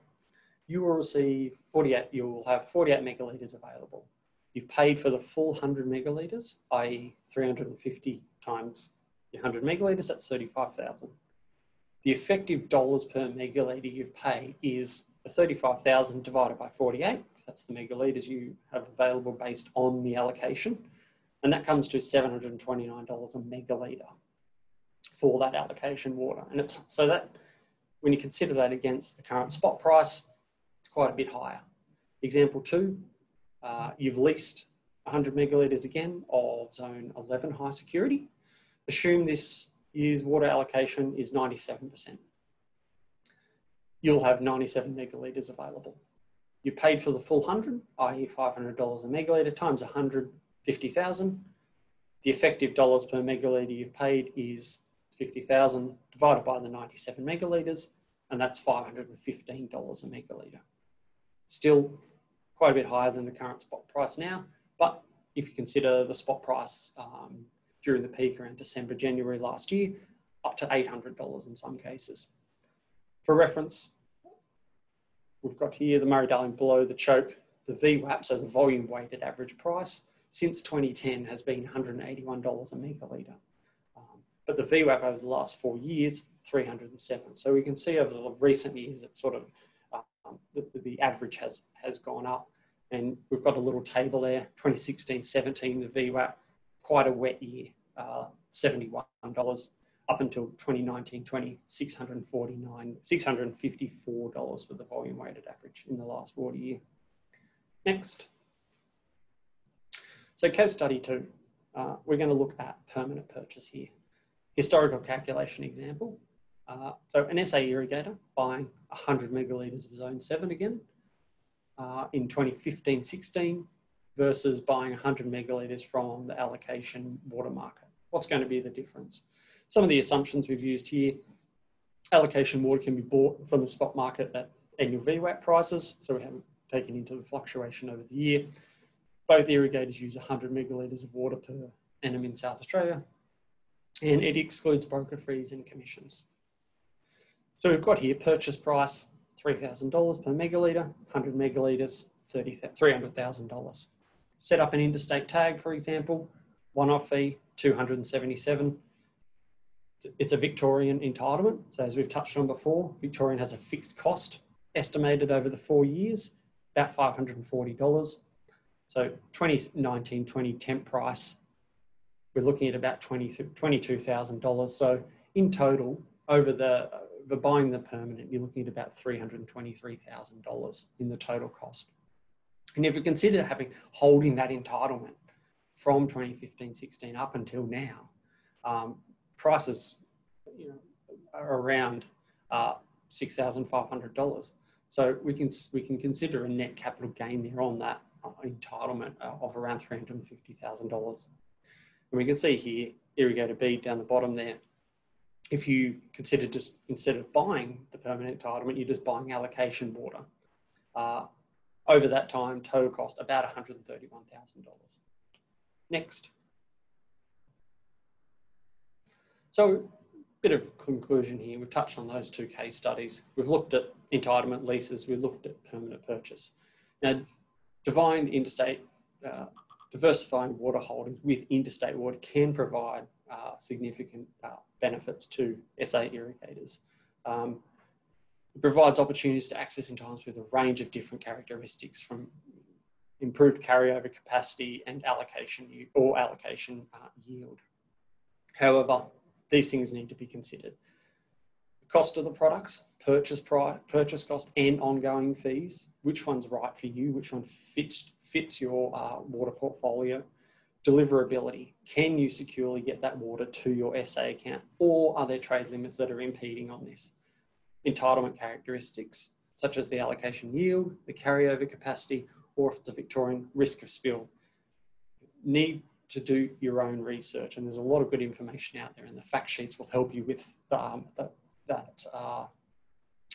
you will receive 48, you will have 48 megalitres available. You've paid for the full 100 megalitres, i.e. 350 times 100 megalitres, that's 35,000. The effective dollars per megalitre you've paid is 35,000 divided by 48, that's the megalitres you have available based on the allocation. And that comes to $729 a megalitre for that allocation water. And it's so that when you consider that against the current spot price, it's quite a bit higher. Example two, uh, you've leased 100 megalitres again of zone 11 high security. Assume this year's water allocation is 97%. You'll have 97 megalitres available. You've paid for the full 100, i.e. $500 a megalitre times 150,000. The effective dollars per megalitre you've paid is 50,000 divided by the 97 megalitres, and that's $515 a megalitre. Still quite a bit higher than the current spot price now, but if you consider the spot price um, during the peak around December, January last year, up to $800 in some cases. For reference, we've got here the Murray-Darling below the choke, the VWAP, so the volume weighted average price, since 2010 has been $181 a megalitre. Um, but the VWAP over the last four years, 307. So we can see over the recent years, it's sort of um, the, the, average has, has gone up. And we've got a little table there, 2016, 17, the VWAP, quite a wet year, uh, $71 up until 2019, 20, $649, $654 for the volume weighted average in the last water year. Next. So case study two, uh, we're going to look at permanent purchase here. Historical calculation example. Uh, so an SA irrigator buying 100 megalitres of zone 7 again uh, in 2015-16 versus buying 100 megalitres from the allocation water market. What's going to be the difference? Some of the assumptions we've used here, allocation water can be bought from the spot market at annual VWAP prices, so we haven't taken into the fluctuation over the year. Both irrigators use 100 megalitres of water per annum in South Australia, and it excludes broker fees and commissions. So we've got here purchase price $3,000 per megalitre, 100 megalitres, $300,000. Set up an interstate tag, for example, one-off fee, 277. It's a Victorian entitlement. So as we've touched on before, Victorian has a fixed cost estimated over the four years, about $540. So 2019-20 temp price, we're looking at about $22,000. So in total, over the for buying the permanent, you're looking at about $323,000 in the total cost. And if you consider having holding that entitlement from 2015-16 up until now, um, prices you know, are around uh, $6,500. So we can, we can consider a net capital gain there on that uh, entitlement uh, of around $350,000. And we can see here, irrigator B down the bottom there, if you consider just instead of buying the permanent entitlement, you're just buying allocation water. Uh, over that time, total cost about $131,000. Next. So a bit of conclusion here. We've touched on those two case studies. We've looked at entitlement leases. We've looked at permanent purchase. Now, divine interstate, uh, diversifying water holdings with interstate water can provide uh, significant uh, benefits to SA irrigators. Um, it provides opportunities to access entitlements with a range of different characteristics from improved carryover capacity and allocation or allocation uh, yield. However, these things need to be considered. The cost of the products, purchase price, purchase cost, and ongoing fees. Which one's right for you? Which one fits fits your uh, water portfolio? Deliverability. Can you securely get that water to your SA account, or are there trade limits that are impeding on this? Entitlement characteristics, such as the allocation yield, the carryover capacity, or if it's a Victorian risk of spill. Need to do your own research, and there's a lot of good information out there, and the fact sheets will help you with the, um, the, that uh,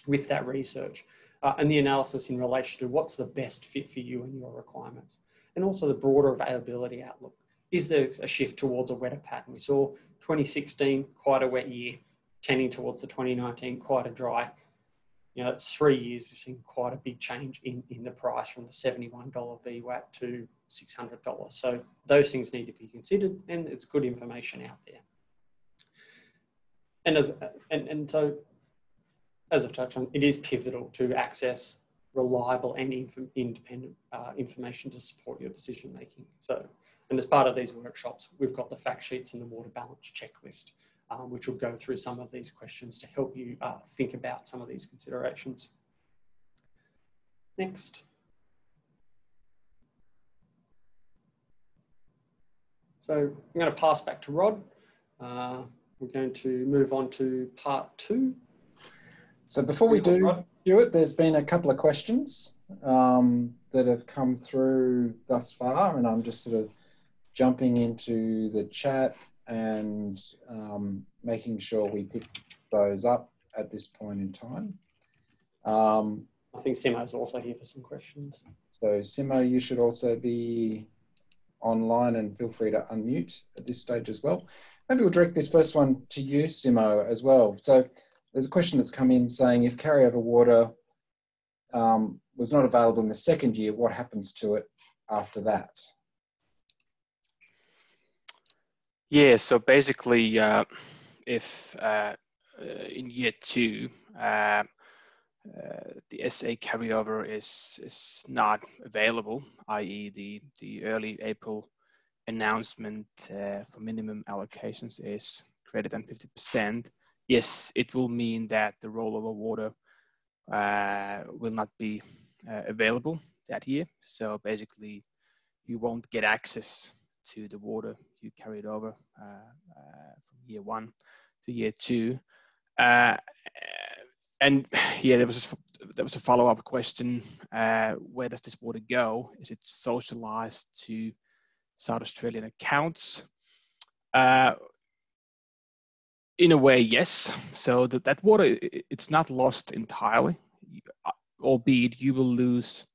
with that research uh, and the analysis in relation to what's the best fit for you and your requirements, and also the broader availability outlook. Is there a shift towards a wetter pattern? We saw 2016 quite a wet year, tending towards the 2019 quite a dry you know, it's three years, we've seen quite a big change in, in the price from the $71 VWAP to $600. So those things need to be considered and it's good information out there. And, as, and, and so, as I've touched on, it is pivotal to access reliable and inf independent uh, information to support your decision making. So, and as part of these workshops, we've got the fact sheets and the water balance checklist um, which will go through some of these questions to help you uh, think about some of these considerations. Next. So I'm going to pass back to Rod. Uh, we're going to move on to part two. So before we do do it, there's been a couple of questions um, that have come through thus far, and I'm just sort of jumping into the chat and um, making sure we pick those up at this point in time. Um, I think Simo is also here for some questions. So Simo, you should also be online and feel free to unmute at this stage as well. Maybe we'll direct this first one to you, Simo, as well. So there's a question that's come in saying if carryover water um, was not available in the second year, what happens to it after that? Yeah, so basically, uh, if uh, uh in year two, uh, uh the SA carryover is is not available, i.e., the the early April announcement uh, for minimum allocations is greater than 50%. Yes, it will mean that the rollover water will not be available that year. So basically, you won't get access to the water you carried over uh, uh, from year one to year two. Uh, and yeah, there was a, there was a follow up question: Where does this water go? Is it socialized to South Australian accounts? in a way, yes. So that, that water, it's not lost entirely, albeit you will lose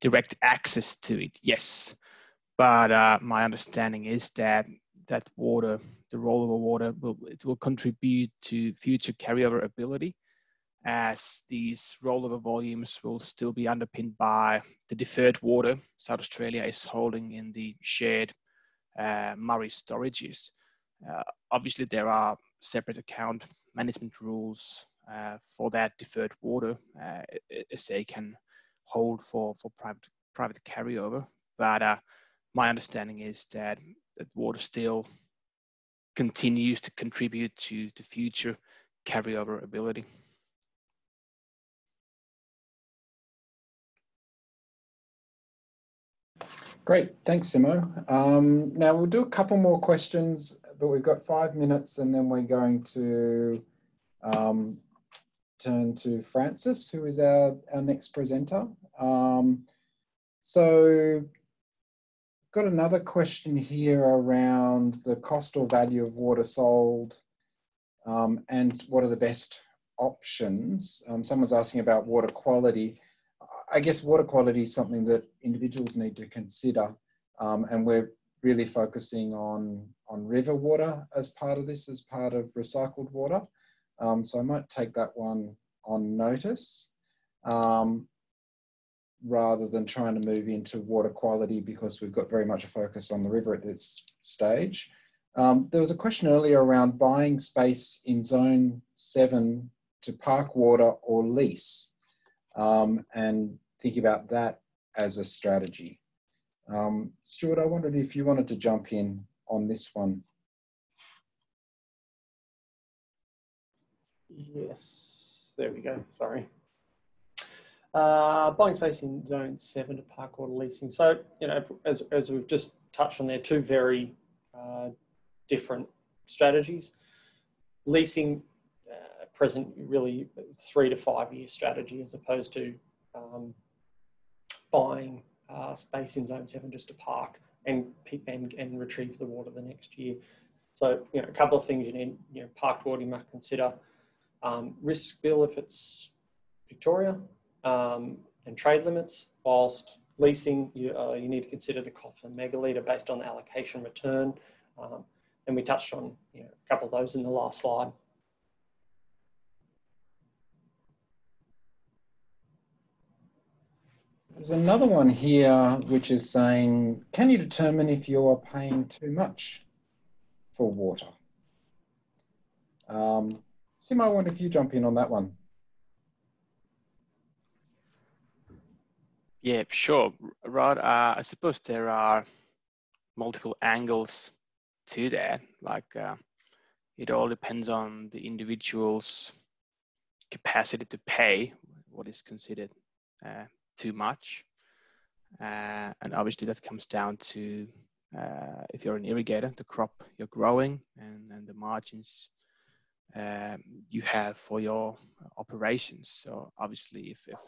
direct access to it, yes. But uh, my understanding is that that water, the rollover water, will it will contribute to future carryover ability, as these rollover volumes will still be underpinned by the deferred water South Australia is holding in the shared uh, Murray storages. Uh, obviously, there are separate account management rules uh, for that deferred water, uh, as they can hold for for private private carryover. But uh, my understanding is that, that water still continues to contribute to the future carryover ability. Great, thanks, Simo. Um, now we'll do a couple more questions, but we've got five minutes and then we're going to um, turn to Francis, who is our, our next presenter. Um, so got another question here around the cost or value of water sold um, and what are the best options. Um, someone's asking about water quality. I guess water quality is something that individuals need to consider um, and we're really focusing on, on river water as part of this, as part of recycled water. Um, so I might take that one on notice um, rather than trying to move into water quality because we've got very much a focus on the river at this stage. Um, there was a question earlier around buying space in zone seven to park water or lease um, and think about that as a strategy. Um, Stuart, I wondered if you wanted to jump in on this one. Yes, there we go, sorry. Uh, buying space in zone seven to park water leasing. So, you know, as, as we've just touched on there, two very uh, different strategies. Leasing uh, present really three to five year strategy as opposed to um, buying uh, space in zone seven just to park and, and, and retrieve the water the next year. So, you know, a couple of things you need, you know, parked water you must consider. Um, risk bill if it's Victoria um, and trade limits, whilst leasing, you, uh, you need to consider the cost per megalitre based on the allocation return. Um, and we touched on you know, a couple of those in the last slide. There's another one here which is saying, can you determine if you're paying too much for water? Um, Sim, I wonder if you jump in on that one. Yeah, sure, Rod. Uh, I suppose there are multiple angles to that. Like uh, it all depends on the individual's capacity to pay what is considered uh, too much. Uh, and obviously that comes down to uh, if you're an irrigator, the crop you're growing and, and the margins um, you have for your operations. So obviously if, if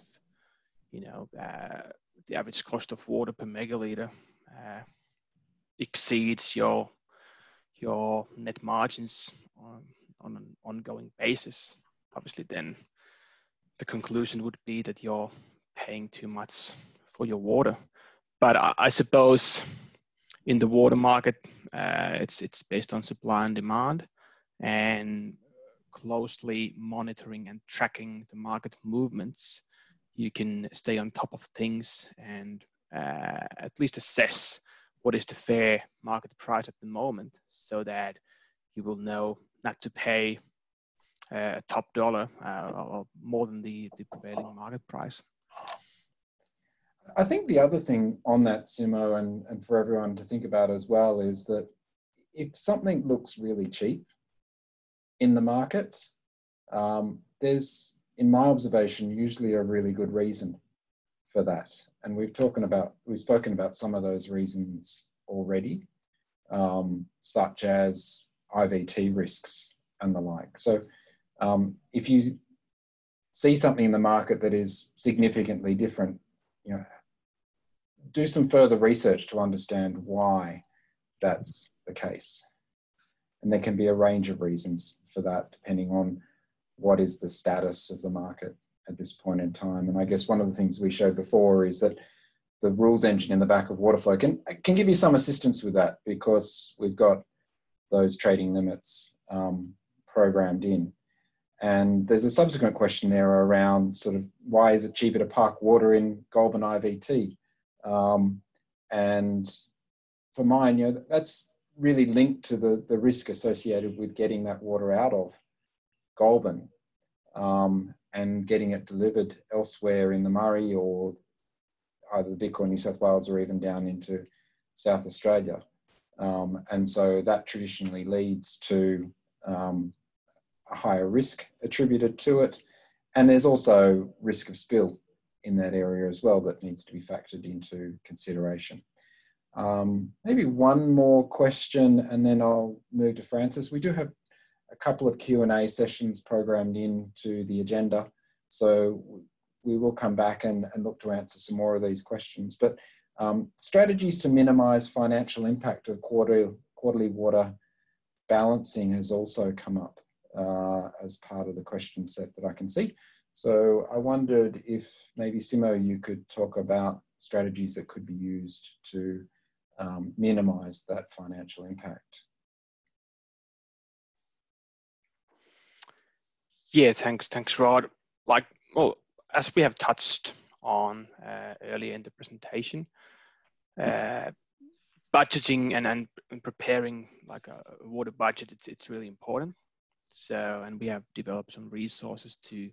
you know, uh, the average cost of water per megaliter uh, exceeds your your net margins on, on an ongoing basis, obviously then the conclusion would be that you're paying too much for your water. But I, I suppose in the water market, uh, it's it's based on supply and demand, and closely monitoring and tracking the market movements, you can stay on top of things and uh, at least assess what is the fair market price at the moment, so that you will know not to pay uh, top dollar uh, or more than the, the prevailing market price. I think the other thing on that, Simo, and, and for everyone to think about as well, is that if something looks really cheap in the market, um, there's, in my observation, usually a really good reason for that. And we've about, we've spoken about some of those reasons already, um, such as IVT risks and the like. So um, if you see something in the market that is significantly different you know, do some further research to understand why that's the case. And there can be a range of reasons for that, depending on what is the status of the market at this point in time. And I guess one of the things we showed before is that the rules engine in the back of Waterflow can, can give you some assistance with that because we've got those trading limits um, programmed in. And there's a subsequent question there around sort of why is it cheaper to park water in Goulburn IVT? Um, and for mine, you know, that's really linked to the, the risk associated with getting that water out of Goulburn um, and getting it delivered elsewhere in the Murray or either Vic or New South Wales or even down into South Australia. Um, and so that traditionally leads to um, a higher risk attributed to it. And there's also risk of spill in that area as well that needs to be factored into consideration. Um, maybe one more question and then I'll move to Francis. We do have a couple of Q&A sessions programmed into the agenda. So we will come back and, and look to answer some more of these questions. But um, strategies to minimise financial impact of quarterly, quarterly water balancing has also come up uh, as part of the question set that I can see. So I wondered if maybe Simo, you could talk about strategies that could be used to um, minimize that financial impact. Yeah, thanks, thanks, Rod. Like, well, as we have touched on uh, earlier in the presentation, uh, budgeting and, and, preparing like a water budget, it's, it's really important. So, and we have developed some resources to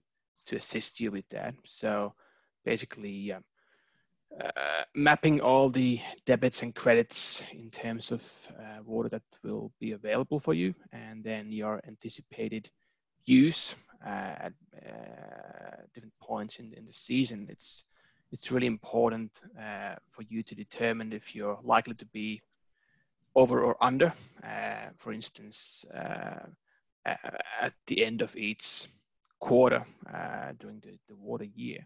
to assist you with that. So, basically, um, uh, mapping all the debits and credits in terms of uh, water that will be available for you, and then your anticipated use at uh, different points in, in the season. It's it's really important uh, for you to determine if you're likely to be over or under. Uh, for instance, at the end of each quarter during the, the water year.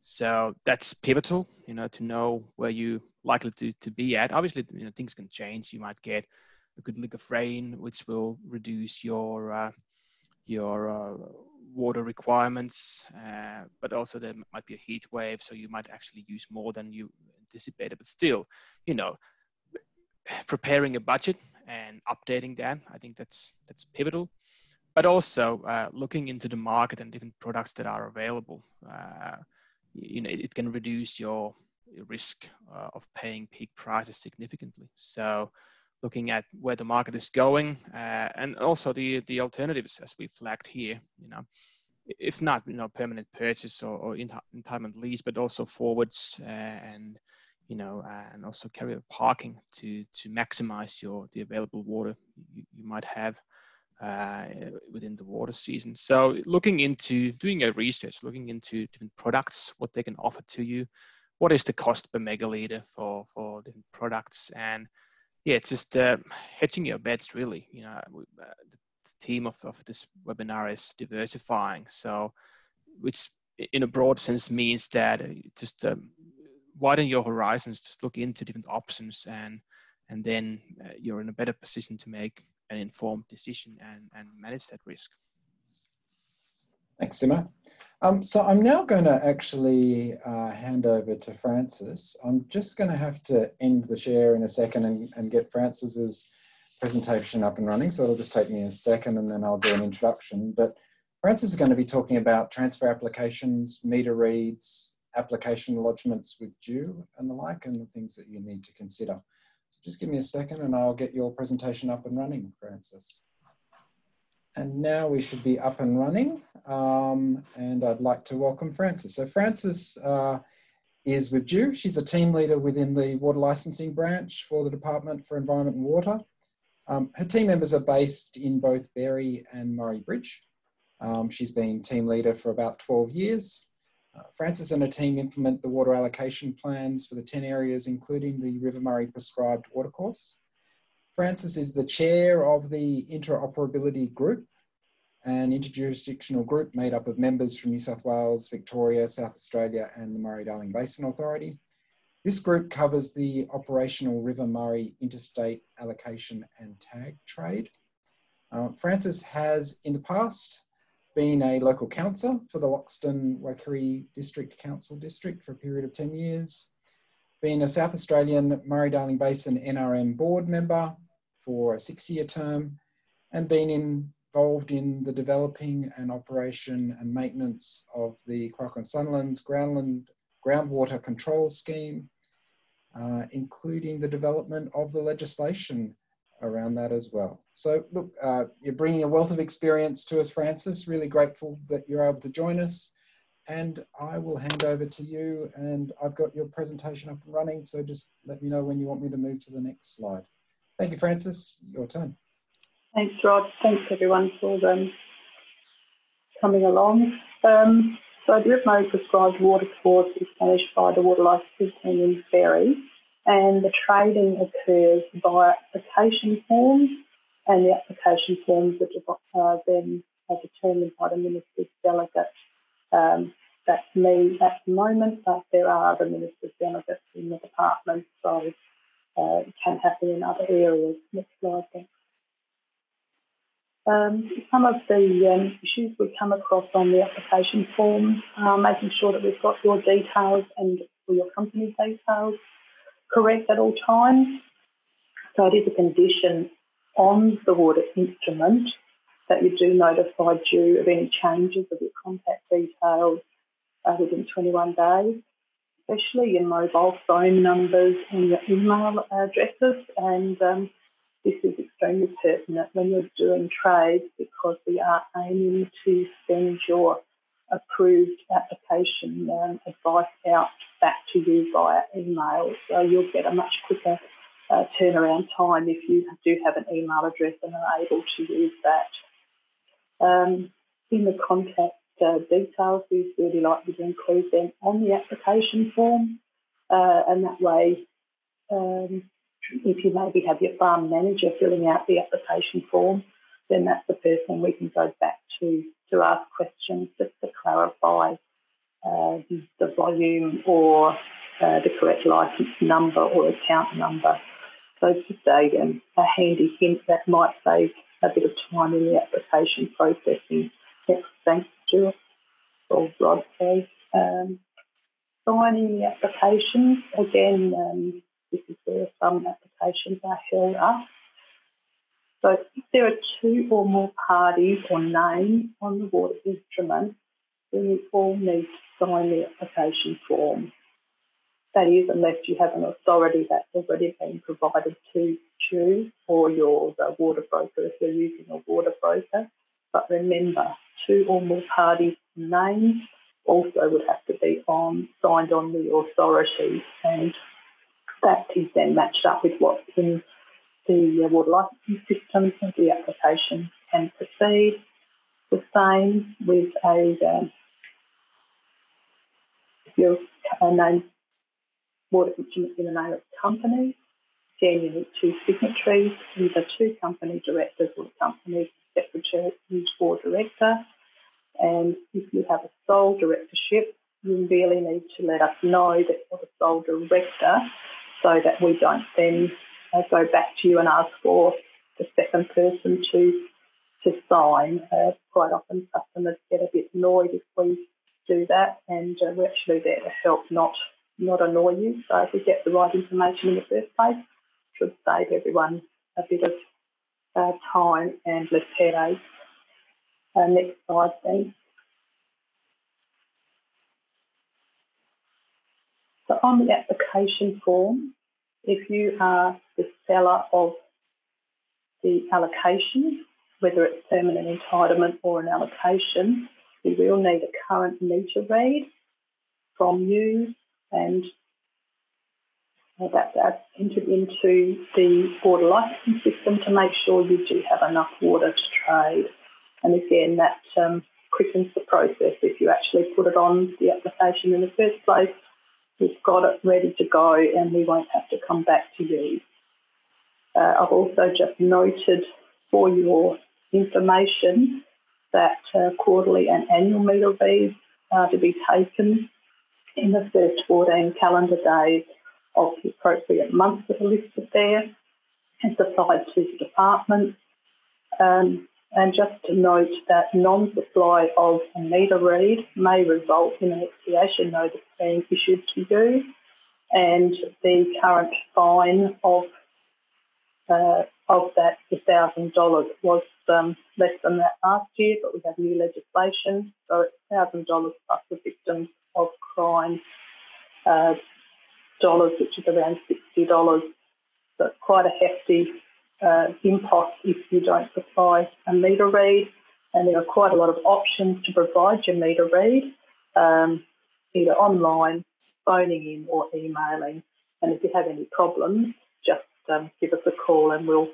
So that's pivotal, you know, to know where you likely to, to be at. Obviously, you know, things can change. You might get a good lick of rain, which will reduce your uh, your uh, water requirements, uh, but also there might be a heat wave, so you might actually use more than you anticipated. But still, you know, [SIGHS] preparing a budget and updating that, I think that's that's pivotal. But also uh, looking into the market and different products that are available. You know, it, it can reduce your risk uh, of paying peak prices significantly. So looking at where the market is going uh, and also the, the alternatives as we flagged here, you know, if not, you know, permanent purchase or, or entitlement lease, but also forwards uh, and, you know, uh, and also carrier parking to, to maximize your, the available water you, you might have uh, within the water season. So looking into doing a research, looking into different products, what they can offer to you, what is the cost per megaliter for for different products, and yeah, it's just uh, hedging your bets really. You know, uh, the team of, of this webinar is diversifying. So, which in a broad sense means that uh, just um, widen your horizons, just look into different options, and and then uh, you're in a better position to make an informed decision and, and manage that risk. Thanks, Simo. Um, so I'm now going to actually uh, hand over to Francis. I'm just going to have to end the share in a second and, and get Francis's presentation up and running. So it'll just take me a second and then I'll do an introduction. But Francis is going to be talking about transfer applications, meter reads, application lodgements with DEW and the like, and the things that you need to consider. So just give me a second and I'll get your presentation up and running, Francis. And now we should be up and running. Um, and I'd like to welcome Francis. So Francis uh, is with DEW. She's a team leader within the water licensing branch for the Department for Environment and Water. Um, her team members are based in both Berri and Murray Bridge. Um, she's been team leader for about 12 years. Uh, Francis and her team implement the water allocation plans for the 10 areas, including the River Murray prescribed watercourse. Francis is the chair of the interoperability group, an interjurisdictional group made up of members from New South Wales, Victoria, South Australia, and the Murray-Darling Basin Authority. This group covers the operational River Murray interstate allocation and tag trade. Uh, Francis has in the past been a local councillor for the Loxton Waikerie District Council District for a period of 10 years, been a South Australian Murray-Darling Basin NRM board member for a six-year term, and been involved in the developing and operation and maintenance of the Qualco Sunlands Groundland Groundwater Control Scheme, uh, including the development of the legislation around that as well. So look, uh, you're bringing a wealth of experience to us, Francis. Really grateful that you're able to join us. And I will hand over to you and I've got your presentation up and running. So just let me know when you want me to move to the next slide. Thank you, Francis. Your turn. Thanks, Rod. Thanks everyone for um, coming along. Um, so the River prescribed water course is managed by the Water Licensing Team in Berri and the trading occurs via application forms, and the application forms are uh, then are determined by the minister's delegate. Um, that's me at the moment, but there are other ministers' delegates in the department, so uh, it can happen in other areas. Next slide, thanks. Um, some of the um, issues we come across on the application forms are making sure that we've got your details and for your company details correct at all times. So it is a condition on the water instrument that you do notify DEW of any changes of your contact details uh, within 21 days, especially your mobile phone numbers and your email addresses. And um, this is extremely pertinent when you're doing trades because we are aiming to send your approved application um, advice out back to you via email. So you'll get a much quicker uh, turnaround time if you do have an email address and are able to use that. Um, in the contact uh, details, we really like to include them on the application form, uh, and that way, um, if you maybe have your farm manager filling out the application form, then that's the person we can go back to to ask questions just to clarify uh, the volume or uh, the correct license number or account number. So just a, um, a handy hint that might save a bit of time in the application processing. Yes, thanks, Or Rod says. Um, signing the applications, again, um, this is where some applications are held up. So if there are two or more parties or names on the water instrument, then you all need to sign the application form. That is, unless you have an authority that's already been provided to you or your water broker if you're using a water broker. But remember, two or more parties' names also would have to be on signed on the authority, and that is then matched up with what's in the water licensing system, so the application can proceed. The same with a um, your name water instrument in the name of company. Again, you need two signatories, either two company directors or company secretary or director. And if you have a sole directorship, you really need to let us know that you're the sole director so that we don't then uh, go back to you and ask for the second person to to sign. Uh, quite often customers get a bit annoyed if we do that and uh, we're actually there to help, not not annoy you. So if we get the right information in the first place, should save everyone a bit of uh, time and less headache. Uh, next slide, please. So on the application form, if you are the seller of the allocation, whether it's permanent entitlement or an allocation, we will need a current meter read from you and that, that's entered into the water licensing system to make sure you do have enough water to trade. And again, that um, quickens the process. If you actually put it on the application in the first place, we've got it ready to go and we won't have to come back to you. Uh, I've also just noted for your information that uh, quarterly and annual meter reads are to be taken in the first 14 calendar days of the appropriate months that are listed there and supplied to the department. Um, and just to note that non-supply of a meter read may result in an expiation notice being issued to you and the current fine of uh, of that $1,000 was um, less than that last year, but we have new legislation, so it's $1,000 plus the victims of crime uh, which is around $60. So it's quite a hefty uh, impost if you don't supply a meter read. And there are quite a lot of options to provide your meter read, um, either online, phoning in, or emailing. And if you have any problems, just um, give us a call and we'll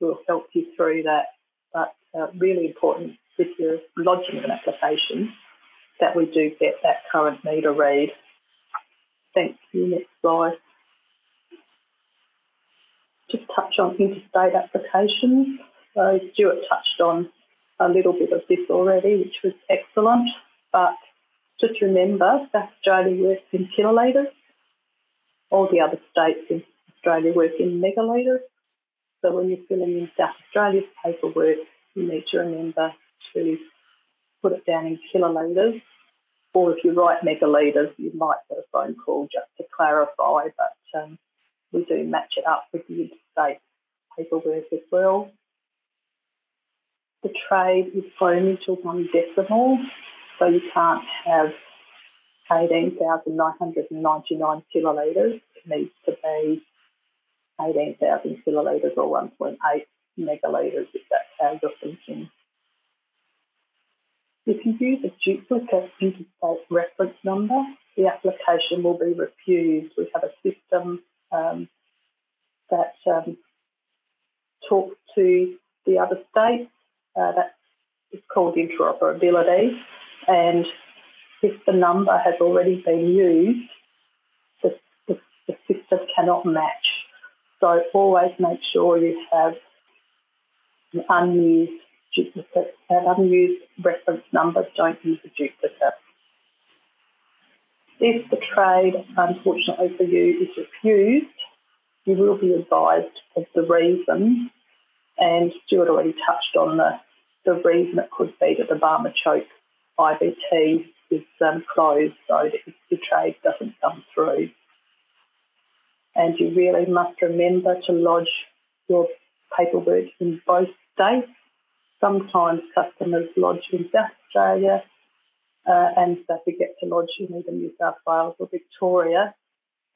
we'll help you through that. But uh, really important with your lodging an application that we do get that current meter read. Thank you. Next slide. Just touch on interstate applications. So Stuart touched on a little bit of this already, which was excellent. But just remember, South Australia works in kilolitres. All the other states in Australia work in megalitres. So when you're filling in South Australia's paperwork, you need to remember to put it down in kilolitres. Or if you write megalitres, you might get a phone call just to clarify. But um, we do match it up with the interstate paperwork as well. The trade is only to one decimal, so you can't have 18,999 kilolitres. It needs to be 18,000 kilolitres or 1.8 megalitres if that's how you're thinking. If you use a duplicate interstate reference number, the application will be refused. We have a system um, that um, talks to the other states. Uh, that is called interoperability. And if the number has already been used, the, the, the system cannot match. So always make sure you have an unused and unused reference numbers. Don't use a duplicate. If the trade, unfortunately for you, is refused, you will be advised of the reason. And Stuart already touched on the, the reason it could be that the Barmah Choke IBT is um, closed so that the trade doesn't come through. And you really must remember to lodge your paperwork in both states. Sometimes customers lodge in South Australia uh, and they forget to lodge in either New South Wales or Victoria.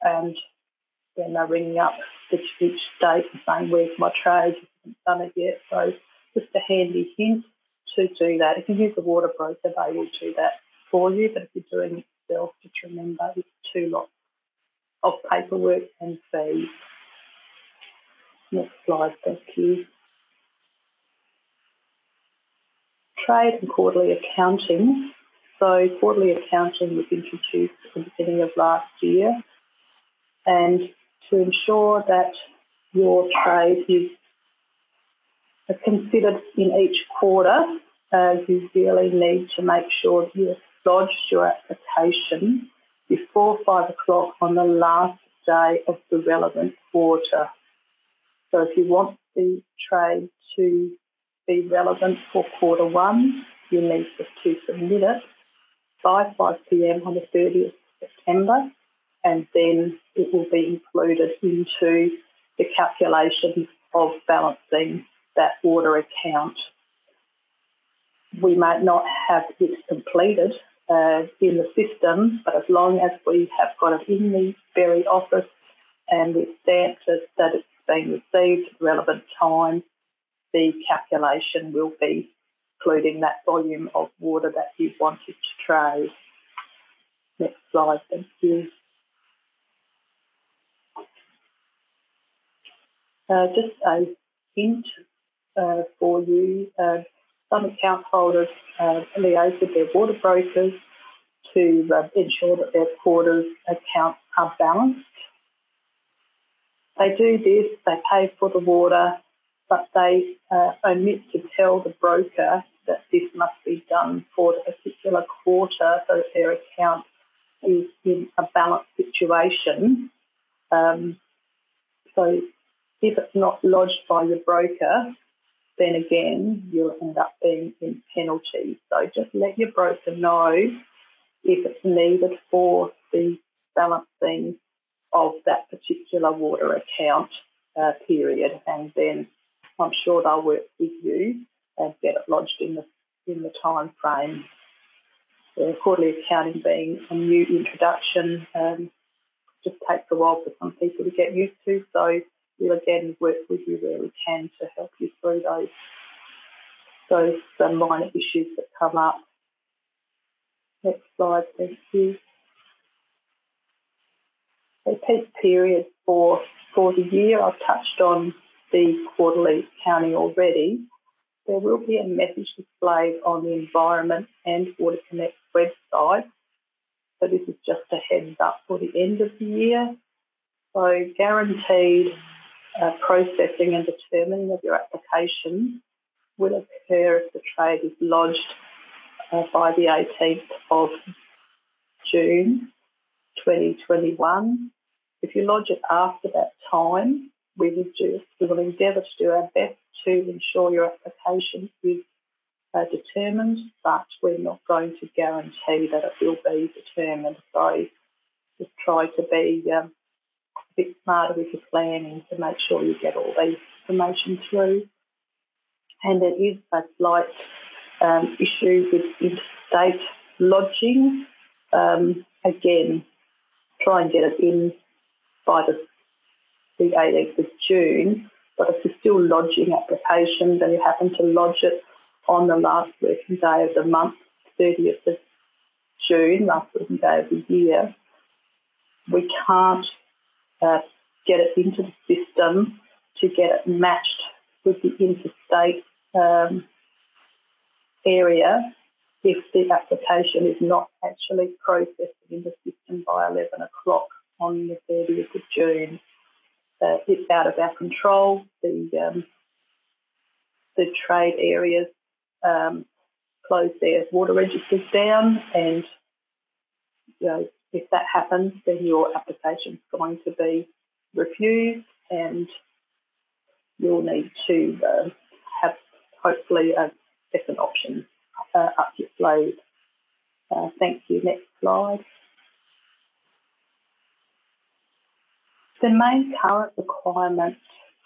And then they're ringing up each, each state and saying, Where's my trade? You haven't done it yet. So, just a handy hint to do that. If you use a water broker, they will do that for you. But if you're doing it yourself, just remember it's two lots of paperwork and fees. Next slide, thank you. Trade and quarterly accounting. So quarterly accounting was introduced at the beginning of last year and to ensure that your trade is considered in each quarter, uh, you really need to make sure you lodge your application before five o'clock on the last day of the relevant quarter. So if you want the trade to be relevant for quarter one, you need to submit it by 5 pm on the 30th of September, and then it will be included into the calculation of balancing that order account. We might not have it completed uh, in the system, but as long as we have got it in the very office and we've stamped it that it's been received at relevant time, the calculation will be including that volume of water that you wanted to trade. Next slide, thank you. Uh, just a hint uh, for you. Uh, some account holders uh, liaise with their water brokers to uh, ensure that their quarters accounts are balanced. They do this, they pay for the water, but they uh, omit to tell the broker that this must be done for the particular quarter so that their account is in a balanced situation. Um, so if it's not lodged by your broker, then again, you'll end up being in penalty. So just let your broker know if it's needed for the balancing of that particular water account uh, period, and then I'm sure they'll work with you and get it lodged in the in the time frame. The quarterly accounting being a new introduction um, just takes a while for some people to get used to. So we'll again work with you where we can to help you through those those minor issues that come up. Next slide, thank you. The peak period for for the year, I've touched on the quarterly counting already. There will be a message displayed on the Environment and Water Connect website. So this is just a heads up for the end of the year. So guaranteed uh, processing and determining of your application will occur if the trade is lodged uh, by the 18th of June 2021. If you lodge it after that time, we will, do, we will endeavour to do our best to ensure your application is uh, determined, but we're not going to guarantee that it will be determined. So just try to be um, a bit smarter with your planning to make sure you get all the information through. And there is a slight um, issue with interstate lodging. Um, again, try and get it in by the, the 18th of June. But if you're still lodging applications and you happen to lodge it on the last working day of the month, 30th of June, last working day of the year, we can't uh, get it into the system to get it matched with the interstate um, area if the application is not actually processed in the system by 11 o'clock on the 30th of June. Uh, it's out of our control. The, um, the trade areas um, close their water registers down and you know, if that happens, then your application is going to be refused and you'll need to uh, have hopefully a second option uh, up your sleeve. Uh, thank you. Next slide. The main current requirement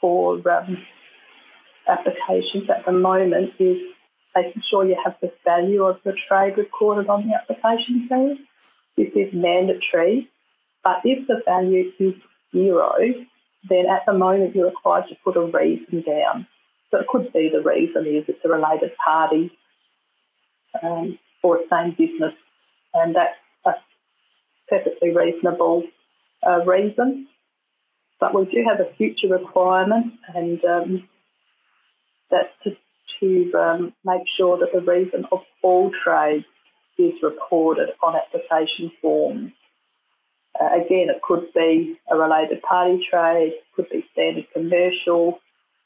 for um, applications at the moment is making sure you have the value of the trade recorded on the application fee. This is mandatory, but if the value is zero, then at the moment you're required to put a reason down. So it could be the reason is it's a related party um, or same business, and that's a perfectly reasonable uh, reason. But we do have a future requirement, and um, that's to, to um, make sure that the reason of all trades is reported on application forms. Uh, again, it could be a related party trade, could be standard commercial,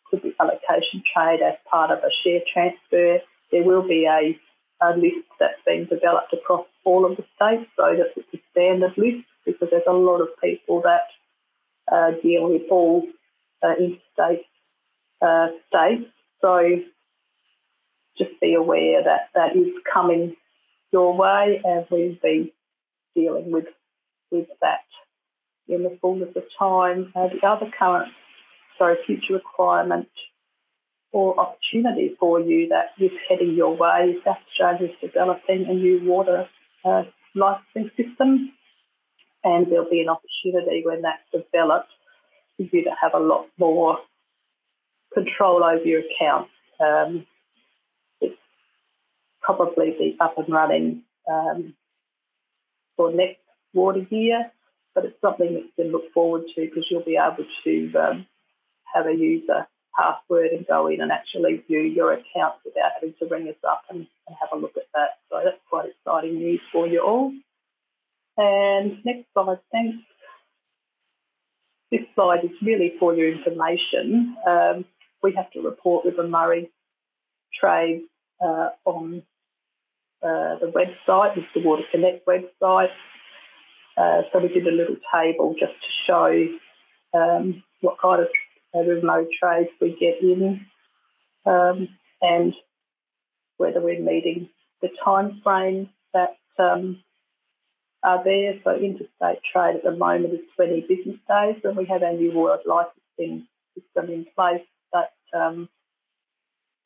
could be allocation trade as part of a share transfer. There will be a, a list that's been developed across all of the states so that it's a standard list because there's a lot of people that deal with all uh, interstate uh, states. So just be aware that that is coming your way, and we'll be dealing with with that in the fullness of time. Uh, the other current, sorry, future requirement or opportunity for you that is heading your way is South Australia is developing a new water uh, licensing system, and there'll be an opportunity when that's developed for you to have a lot more control over your accounts. Um, probably be up and running um, for next water year, but it's something that you can look forward to because you'll be able to um, have a user password and go in and actually view your accounts without having to ring us up and, and have a look at that. So that's quite exciting news for you all. And next slide, thanks. This slide is really for your information. Um, we have to report with the Murray trade uh, on uh, the website, the Water Connect website. Uh, so we did a little table just to show um, what kind of uh, remote trades we get in um, and whether we're meeting the time frames that um, are there. So interstate trade at the moment is 20 business days, and we have our new water licensing system in place that um,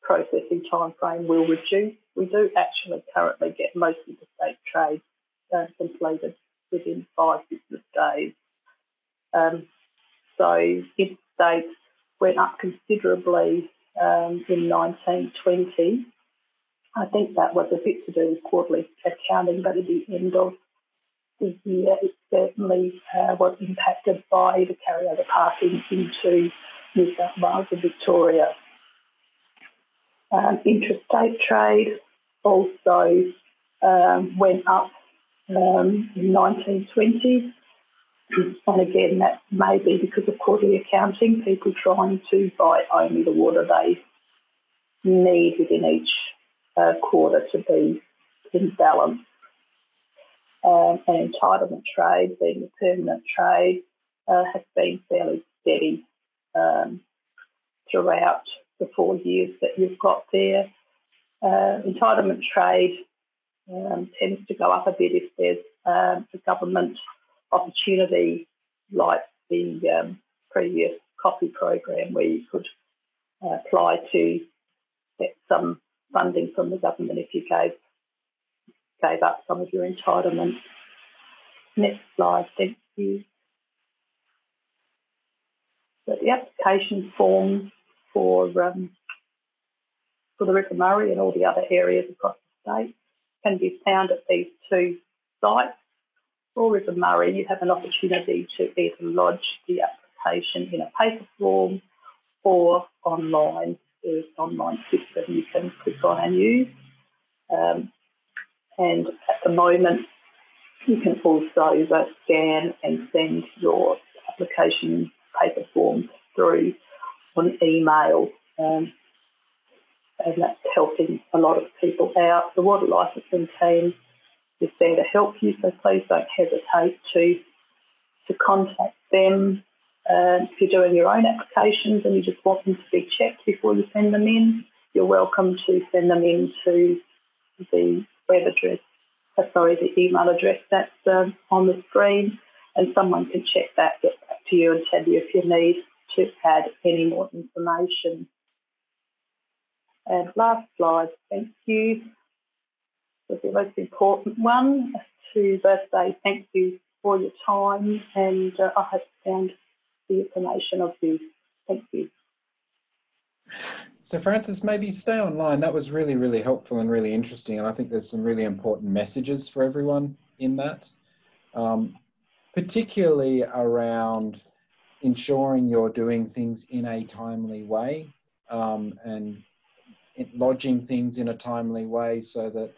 processing time frame will reduce. We do actually currently get most of the state trade uh, completed within five business days. Um, so interstates went up considerably um, in 1920. I think that was a bit to do with quarterly accounting, but at the end of the year, it certainly uh, was impacted by the carryover passing into New South Wales and Victoria. Um, intrastate trade also um, went up um, in 1920. [CLEARS THROAT] And again, that may be because of quarterly accounting, people trying to buy only the water they need within each uh, quarter to be in balance. Um, and entitlement trade, being a permanent trade, uh, has been fairly steady um, throughout the four years that you've got there. Uh, entitlement trade um, tends to go up a bit if there's um, a government opportunity like the um, previous COFFIE program where you could uh, apply to get some funding from the government if you gave gave up some of your entitlements. Next slide, thank you. So the application form for um, for the River Murray and all the other areas across the state can be found at these two sites. For River Murray, you have an opportunity to either lodge the application in a paper form or online. There's an online system you can click on and use. Um, and at the moment, you can also scan and send your application paper forms through on email. Um, and that's helping a lot of people out. The water licensing team is there to help you, so please don't hesitate to to contact them. Uh, if you're doing your own applications and you just want them to be checked before you send them in, you're welcome to send them in to the web address, uh, sorry, the email address that's uh, on the screen, and someone can check that, get back to you, and tell you if you need to add any more information. And last slide, thank you. Was the most important one to say thank you for your time, and uh, I have found the information of you. Thank you. So Francis, maybe stay online. That was really, really helpful and really interesting. And I think there's some really important messages for everyone in that, um, particularly around ensuring you're doing things in a timely way um, and lodging things in a timely way so that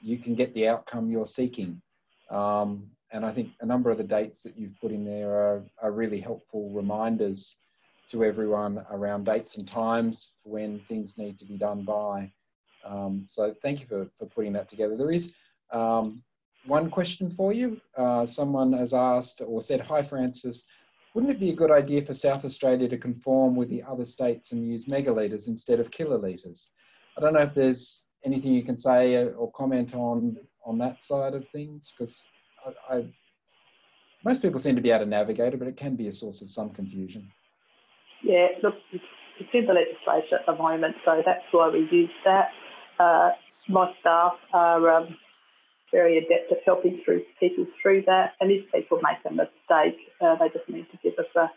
you can get the outcome you're seeking. Um, and I think a number of the dates that you've put in there are, are really helpful reminders to everyone around dates and times when things need to be done by. Um, so thank you for, for putting that together. There is um, one question for you. Uh, someone has asked or said, hi Francis, wouldn't it be a good idea for South Australia to conform with the other states and use megalitres instead of kilolitres? I don't know if there's anything you can say or comment on on that side of things because I, I, most people seem to be able to navigate it, but it can be a source of some confusion. Yeah, look, it's in the legislation at the moment, so that's why we use that. Uh, my staff are um, very adept at helping through people through that, and if people make a mistake, uh, they just need to give us a,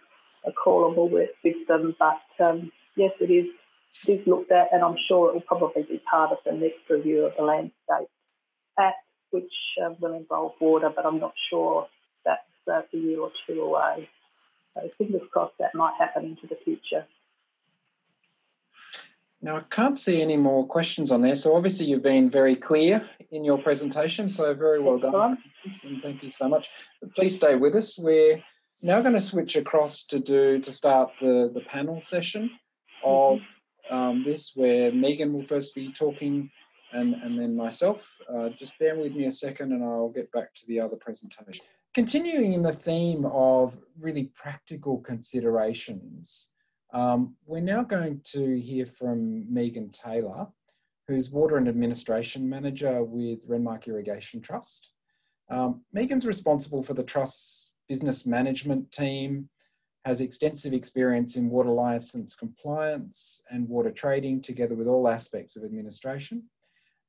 a call and we'll work with them. But um, yes, it is, it is looked at, and I'm sure it will probably be part of the next review of the Landscape Act, which uh, will involve water, but I'm not sure that's uh, a year or two away. So fingers crossed that might happen into the future. Now, I can't see any more questions on there. So obviously you've been very clear in your presentation. So very well done. And thank you so much. But please stay with us. We're now going to switch across to do to start the, the panel session of mm-hmm. um, this where Megan will first be talking and, and then myself. Uh, just bear with me a second and I'll get back to the other presentation. Continuing in the theme of really practical considerations, um, we're now going to hear from Megan Taylor, who's Water and Administration Manager with Renmark Irrigation Trust. Um, Megan's responsible for the Trust's business management team, has extensive experience in water licence compliance and water trading, together with all aspects of administration.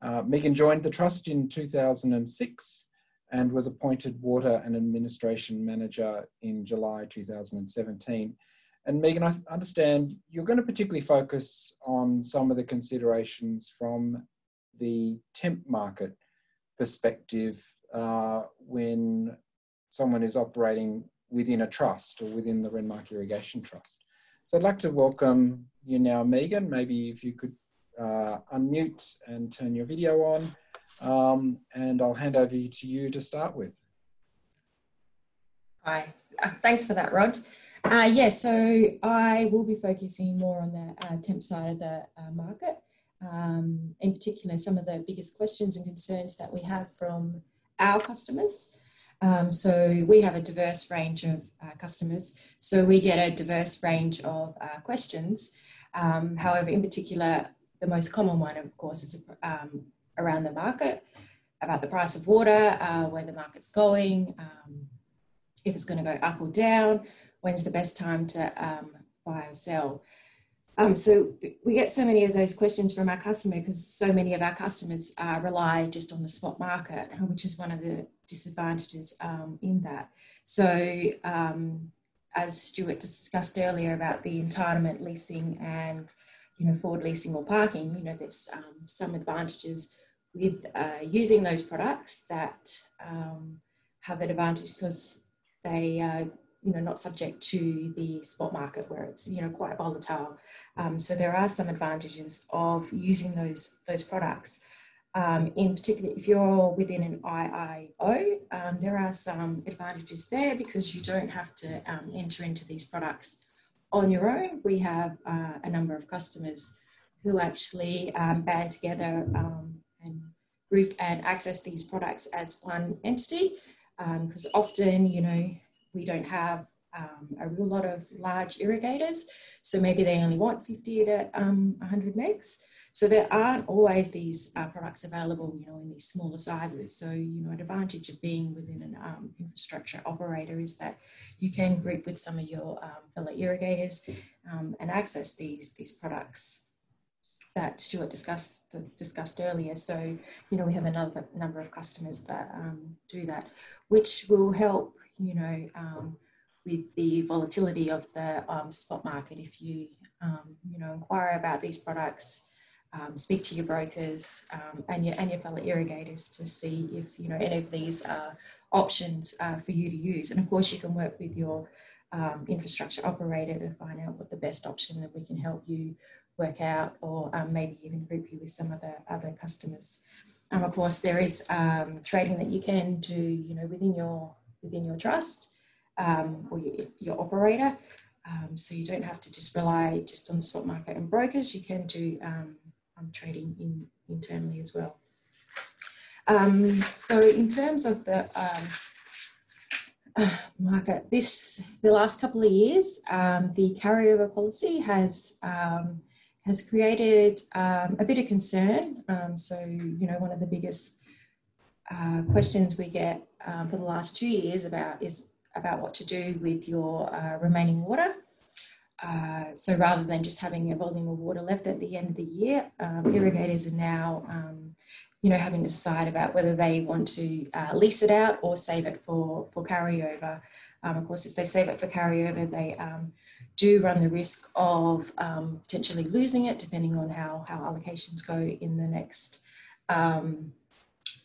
Uh, Megan joined the Trust in 2006 and was appointed Water and Administration Manager in July 2017. And Megan, I understand you're going to particularly focus on some of the considerations from the temp market perspective uh, when someone is operating within a trust or within the Renmark Irrigation Trust. So I'd like to welcome you now, Megan. Maybe if you could uh, unmute and turn your video on um, and I'll hand over to you to start with. Hi, uh, thanks for that, Rod. Uh, yeah, so I will be focusing more on the uh, temp side of the uh, market. Um, in particular, some of the biggest questions and concerns that we have from our customers. Um, so we have a diverse range of uh, customers, so we get a diverse range of uh, questions. Um, however, in particular, the most common one, of course, is um, around the market, about the price of water, uh, where the market's going, um, if it's going to go up or down, when's the best time to um, buy or sell. Um, so we get so many of those questions from our customer because so many of our customers uh, rely just on the spot market, which is one of the disadvantages um, in that. So um, as Stuart discussed earlier about the entitlement leasing and you know forward leasing or parking, you know there's um, some advantages with uh, using those products that um, have an advantage because they are you know not subject to the spot market where it's you know quite volatile. Um, so there are some advantages of using those those products. Um, in particular, if you're within an IIO, um, there are some advantages there because you don't have to um, enter into these products on your own. We have uh, a number of customers who actually um, band together um, group and access these products as one entity because um, often, you know, we don't have um, a real lot of large irrigators. So maybe they only want 50 to um, 100 megs. So there aren't always these uh, products available, you know, in these smaller sizes. So, you know, an advantage of being within an um, infrastructure operator is that you can group with some of your um, fellow irrigators um, and access these, these products that Stuart discussed discussed earlier. So, you know, we have another number of customers that um, do that, which will help, you know, um, with the volatility of the um, spot market. If you, um, you know, inquire about these products, um, speak to your brokers um, and your and your fellow irrigators to see if you know any of these are options uh, for you to use. And of course, you can work with your infrastructure operator to find out what the best option that we can help you work out or um, maybe even group you with some of the other customers. Um, of course, there is um, trading that you can do, you know, within your within your trust um, or your, your operator. Um, so you don't have to just rely just on the spot market and brokers. You can do um, trading in, internally as well. so in terms of the uh, market, this the last couple of years, the carryover policy has has created um, a bit of concern. Um, so, you know, one of the biggest uh, questions we get um, for the last two years about is about what to do with your uh, remaining water. Uh, so rather than just having a volume of water left at the end of the year, um, irrigators are now, um, you know, having to decide about whether they want to uh, lease it out or save it for for carryover. Um, of course, if they save it for carryover, they do run the risk of um, potentially losing it depending on how, how allocations go in the next um,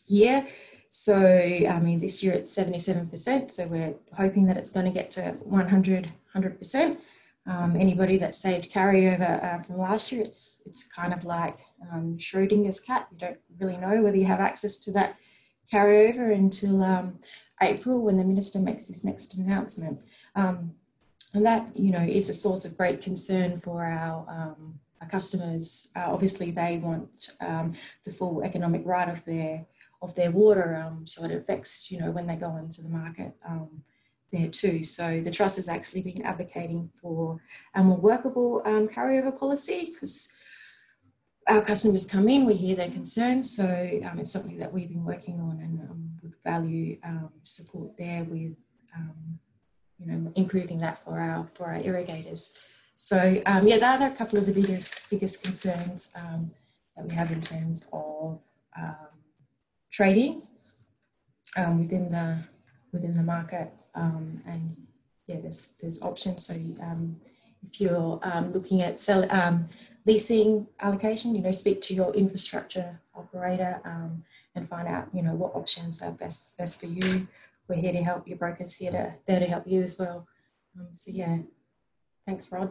year. So, I mean, this year it's 77%, so we're hoping that it's going to get to 100, 100%. Um, anybody that saved carryover uh, from last year, it's, it's kind of like um, Schrodinger's cat. You don't really know whether you have access to that carryover until um, April when the minister makes his next announcement. Um, and that, you know, is a source of great concern for our, um, our customers. Uh, obviously, they want um, the full economic right of their of their water, um, so it affects, you know, when they go into the market um, there too. So the trust has actually been advocating for a more workable um, carryover policy because our customers come in, we hear their concerns, so um, it's something that we've been working on and would value support there with you know, improving that for our for our irrigators. So um, yeah, that are a couple of the biggest biggest concerns um, that we have in terms of um, trading um, within the within the market, um, and yeah, there's there's options. So um, if you're looking at sell, leasing allocation, you know, speak to your infrastructure operator and find out you know what options are best best for you we're here to help. Your brokers here to there to help you as well. Um, so yeah, thanks, Rod.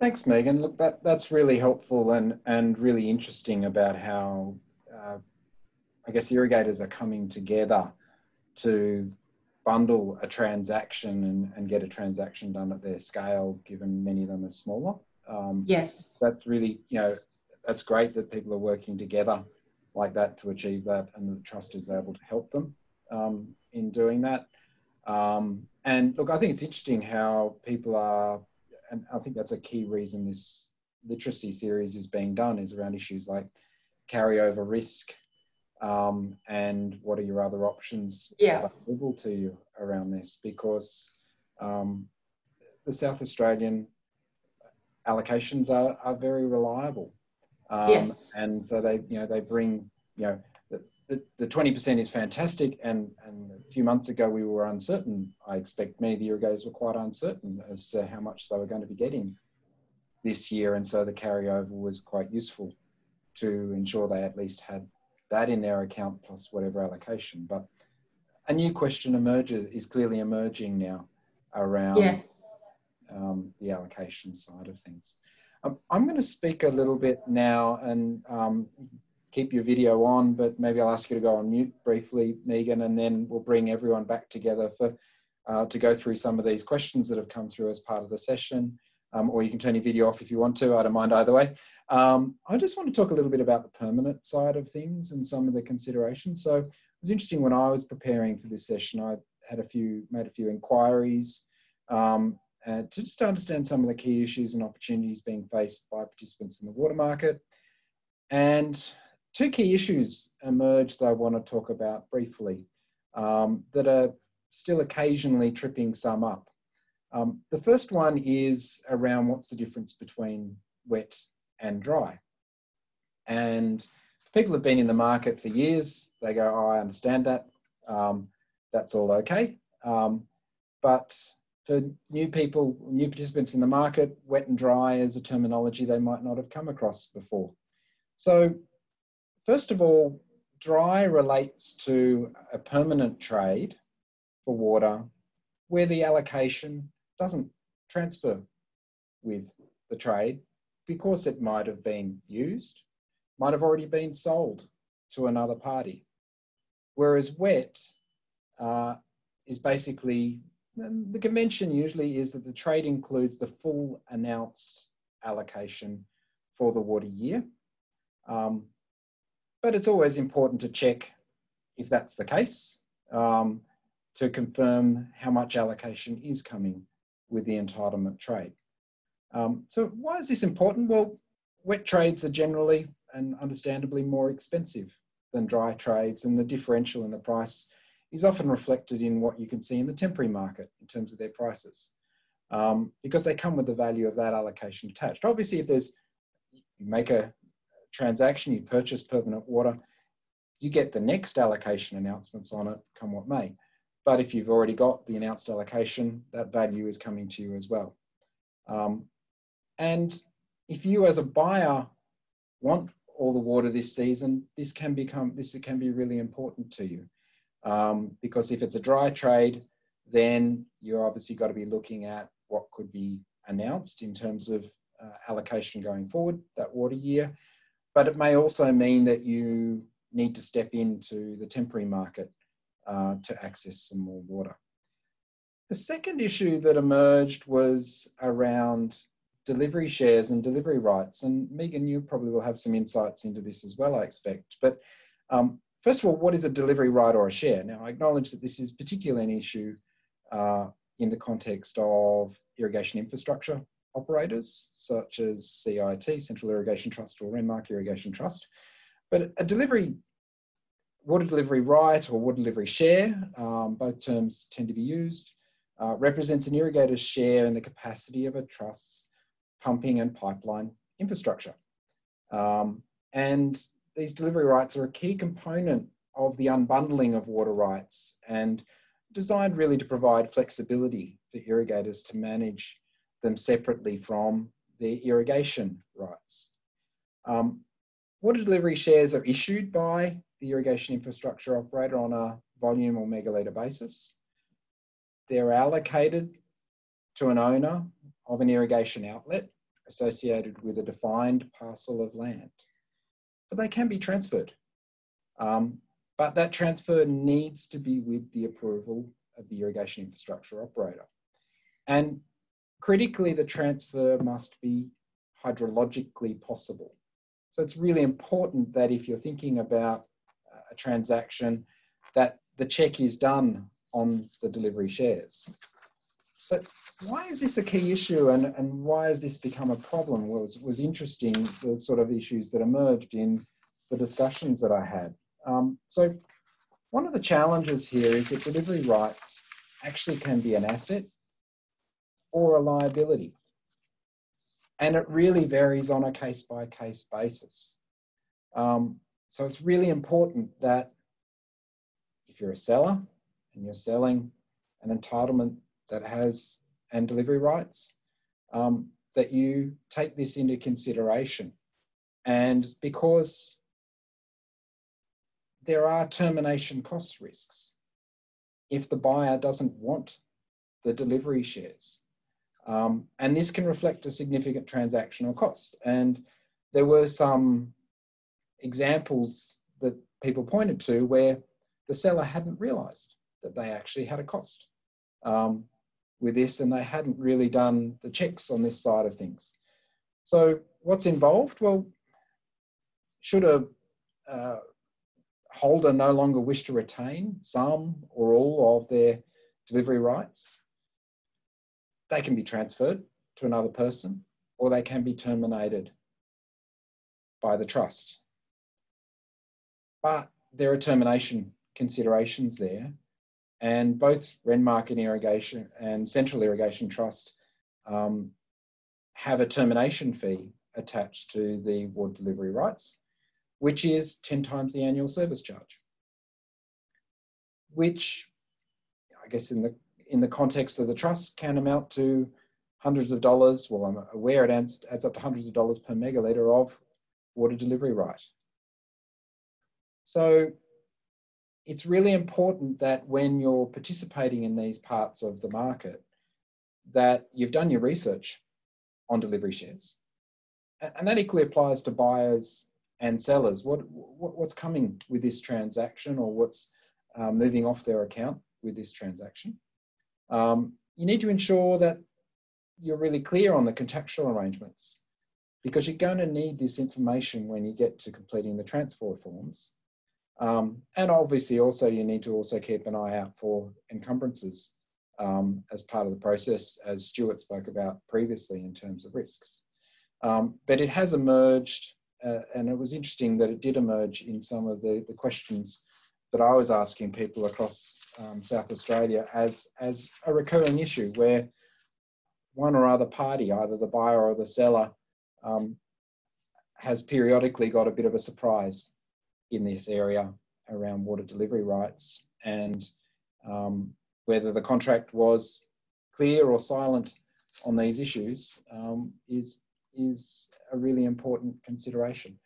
Thanks, Megan. Look, that that's really helpful and and really interesting about how uh, I guess irrigators are coming together to bundle a transaction and, and get a transaction done at their scale, given many of them are smaller. Um, yes. That's really, you know, that's great that people are working together like that to achieve that, and the trust is able to help them um, in doing that. Um, and look, I think it's interesting how people are, and I think that's a key reason this literacy series is being done is around issues like carryover risk, um, and what are your other options Yeah. available to you around this? Because um, the South Australian allocations are, are very reliable. Um, Yes. And so they, you know, they bring, you know, the, the, the 20% is fantastic. And, and a few months ago, we were uncertain. I expect many of the irrigators were quite uncertain as to how much they were going to be getting this year. And so the carryover was quite useful to ensure they at least had that in their account plus whatever allocation. But a new question emerges, is clearly emerging now around Yeah. um, the allocation side of things. I'm going to speak a little bit now and um, keep your video on, but maybe I'll ask you to go on mute briefly, Megan, and then we'll bring everyone back together for uh, to go through some of these questions that have come through as part of the session. Um, or you can turn your video off if you want to. I don't mind either way. Um, I just want to talk a little bit about the permanent side of things and some of the considerations. So it was interesting when I was preparing for this session. I had a few made a few inquiries um, uh, to just understand some of the key issues and opportunities being faced by participants in the water market. And two key issues emerged that I want to talk about briefly um, that are still occasionally tripping some up. Um, the first one is around what's the difference between wet and dry. And people have been in the market for years. They go, oh, I understand that. Um, that's all okay. Um, but for new people, new participants in the market, wet and dry is a terminology they might not have come across before. So, first of all, dry relates to a permanent trade for water where the allocation doesn't transfer with the trade because it might have been used, might have already been sold to another party. Whereas wet uh, is basically the convention usually is that the trade includes the full announced allocation for the water year. Um, but it's always important to check if that's the case um, to confirm how much allocation is coming with the entitlement trade. Um, so why is this important? Well, wet trades are generally and understandably more expensive than dry trades and the differential in the price is often reflected in what you can see in the temporary market in terms of their prices um, because they come with the value of that allocation attached. Obviously, if there's you make a transaction, you purchase permanent water, you get the next allocation announcements on it, come what may. But if you've already got the announced allocation, that value is coming to you as well. Um, and if you as a buyer want all the water this season, this can become this can be really important to you. Um, because if it's a dry trade, then you're obviously got to be looking at what could be announced in terms of uh, allocation going forward that water year. But it may also mean that you need to step into the temporary market uh, to access some more water. The second issue that emerged was around delivery shares and delivery rights. And Megan, you probably will have some insights into this as well, I expect. But um, first of all, what is a delivery right or a share? Now, I acknowledge that this is particularly an issue uh, in the context of irrigation infrastructure operators, such as CIT, Central Irrigation Trust, or Renmark Irrigation Trust. But a delivery, water delivery right or water delivery share, um, both terms tend to be used, uh, represents an irrigator's share in the capacity of a trust's pumping and pipeline infrastructure. Um, and these delivery rights are a key component of the unbundling of water rights and designed really to provide flexibility for irrigators to manage them separately from their irrigation rights. Um, water delivery shares are issued by the irrigation infrastructure operator on a volume or megalitre basis. They're allocated to an owner of an irrigation outlet associated with a defined parcel of land. But they can be transferred. Um, but that transfer needs to be with the approval of the irrigation infrastructure operator. And critically, the transfer must be hydrologically possible. So it's really important that if you're thinking about a transaction, that the check is done on the delivery shares. But why is this a key issue and, and why has this become a problem was, was interesting, the sort of issues that emerged in the discussions that I had. Um, so one of the challenges here is that delivery rights actually can be an asset or a liability. And it really varies on a case by case basis. Um, so it's really important that if you're a seller and you're selling an entitlement that has and delivery rights, um, that you take this into consideration. And because there are termination cost risks if the buyer doesn't want the delivery shares. Um, and this can reflect a significant transactional cost. And there were some examples that people pointed to where the seller hadn't realized that they actually had a cost um, with this and they hadn't really done the checks on this side of things. So what's involved? Well, should a uh, holder no longer wish to retain some or all of their delivery rights, they can be transferred to another person or they can be terminated by the trust. But there are termination considerations there, and both Renmark and Irrigation and Central Irrigation Trust um, have a termination fee attached to the water delivery rights which is 10 times the annual service charge, which I guess in the in the context of the trust can amount to hundreds of dollars. Well, I'm aware it adds, adds up to hundreds of dollars per megalitre of water delivery right. So it's really important that when you're participating in these parts of the market, that you've done your research on delivery shares. And that equally applies to buyers and sellers. What, what what's coming with this transaction or what's uh, moving off their account with this transaction? Um, you need to ensure that you're really clear on the contractual arrangements because you're going to need this information when you get to completing the transfer forms. Um, and obviously also you need to also keep an eye out for encumbrances um, as part of the process, as Stuart spoke about previously in terms of risks. Um, but it has emerged uh, and it was interesting that it did emerge in some of the, the questions that I was asking people across um, South Australia as, as a recurring issue where one or other party, either the buyer or the seller, um, has periodically got a bit of a surprise in this area around water delivery rights and um, whether the contract was clear or silent on these issues um, is is a really important consideration.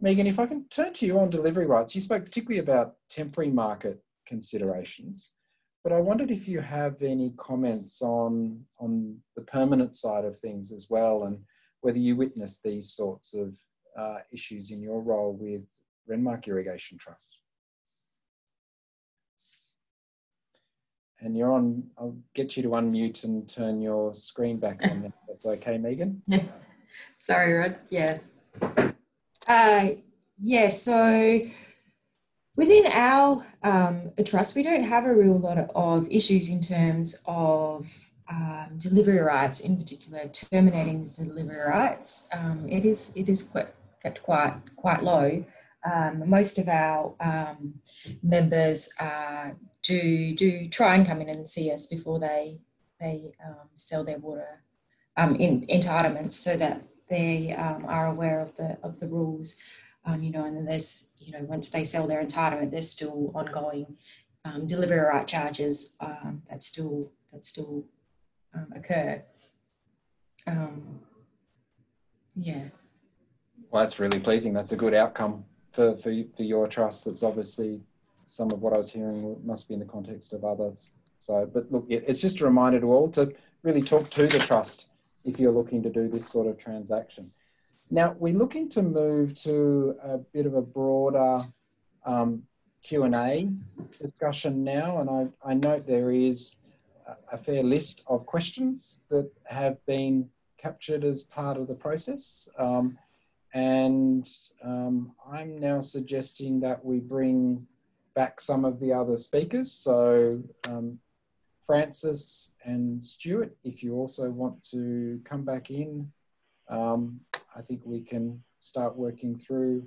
Megan, if I can turn to you on delivery rights, you spoke particularly about temporary market considerations, but I wondered if you have any comments on, on the permanent side of things as well, and whether you witness these sorts of uh, issues in your role with Renmark Irrigation Trust. And you're on, I'll get you to unmute and turn your screen back on. that's okay, Megan. [LAUGHS] Sorry, Rod. Yeah. Uh, yeah, so within our um, trust, we don't have a real lot of issues in terms of um, delivery rights, in particular terminating the delivery rights. Um, it is it is quite kept quite quite low. Um, most of our um, members uh, do do try and come in and see us before they they um, sell their water um, in entitlements, so that they um, are aware of the of the rules. Um, you know, and then there's you know once they sell their entitlement, there's still ongoing delivery right charges that still that still occur. Um, yeah. Well, that's really pleasing. That's a good outcome for, for, for your trust. It's obviously some of what I was hearing must be in the context of others. So, but look, it's just a reminder to all to really talk to the trust if you're looking to do this sort of transaction. Now, we're looking to move to a bit of a broader um, Q&A discussion now, and I, I note there is a, fair list of questions that have been captured as part of the process. Um, and um, I'm now suggesting that we bring back some of the other speakers. So um, Francis and Stuart, if you also want to come back in, um, I think we can start working through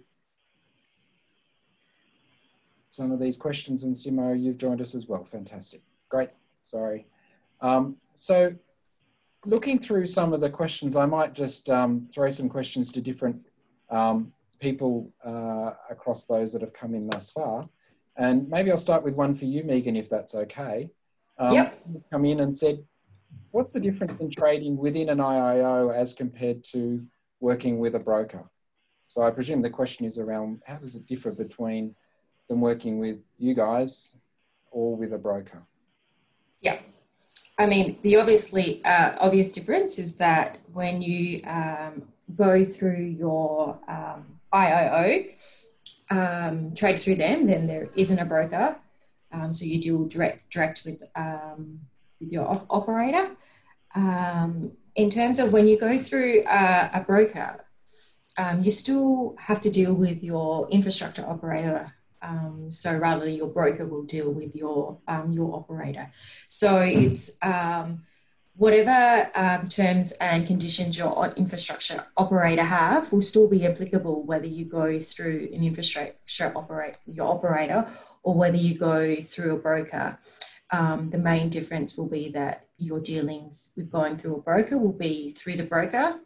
some of these questions. And Simo, you've joined us as well. Fantastic. Great. Sorry. Um, so looking through some of the questions, I might just um, throw some questions to different um, people uh, across those that have come in thus far. And maybe I'll start with one for you, Megan, if that's okay. Um, yep. Come in and said, what's the difference in trading within an IIO as compared to working with a broker? So I presume the question is around how does it differ between them working with you guys or with a broker? Yeah. I mean, the obviously uh, obvious difference is that when you um, go through your um, IIO, um, trade through them, then there isn't a broker. Um, so you deal direct direct with um, with your op- operator. Um, in terms of when you go through a broker, you still have to deal with your infrastructure operator um, so rather, your broker will deal with your um, your operator. So it's um, whatever um, terms and conditions your infrastructure operator have will still be applicable whether you go through an infrastructure operate your operator or whether you go through a broker. Um, the main difference will be that your dealings with going through a broker will be through the broker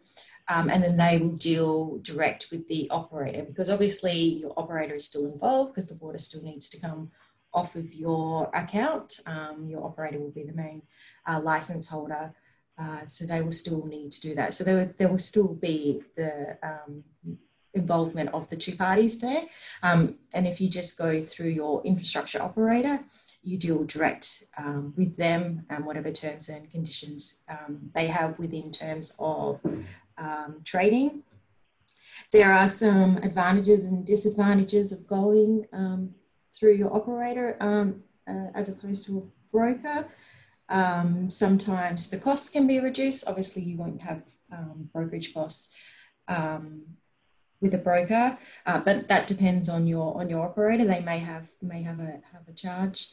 um, and then they will deal direct with the operator because obviously your operator is still involved because the water still needs to come off of your account. Um, your operator will be the main uh, license holder. Uh, so they will still need to do that. So there, there will still be the um, involvement of the two parties there. Um, and if you just go through your infrastructure operator, you deal direct um, with them and whatever terms and conditions um, they have within terms of um, trading. There are some advantages and disadvantages of going um, through your operator um, uh, as opposed to a broker. Um, sometimes the costs can be reduced. Obviously, you won't have um, brokerage costs um, with a broker, uh, but that depends on your on your operator. They may have may have a have a charge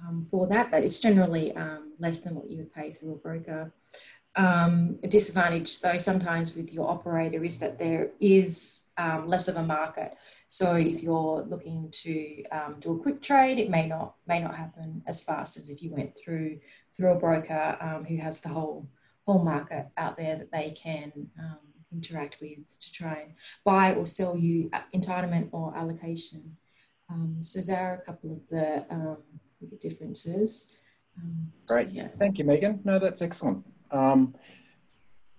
um, for that, but it's generally um, less than what you would pay through a broker. A disadvantage, though, sometimes with your operator is that there is um, less of a market. So if you're looking to um, do a quick trade, it may not may not happen as fast as if you went through through a broker um, who has the whole whole market out there that they can um, interact with to try and buy or sell you entitlement or allocation. Um, so there are a couple of the differences. Great, so, yeah. thank you, Megan. No, that's excellent.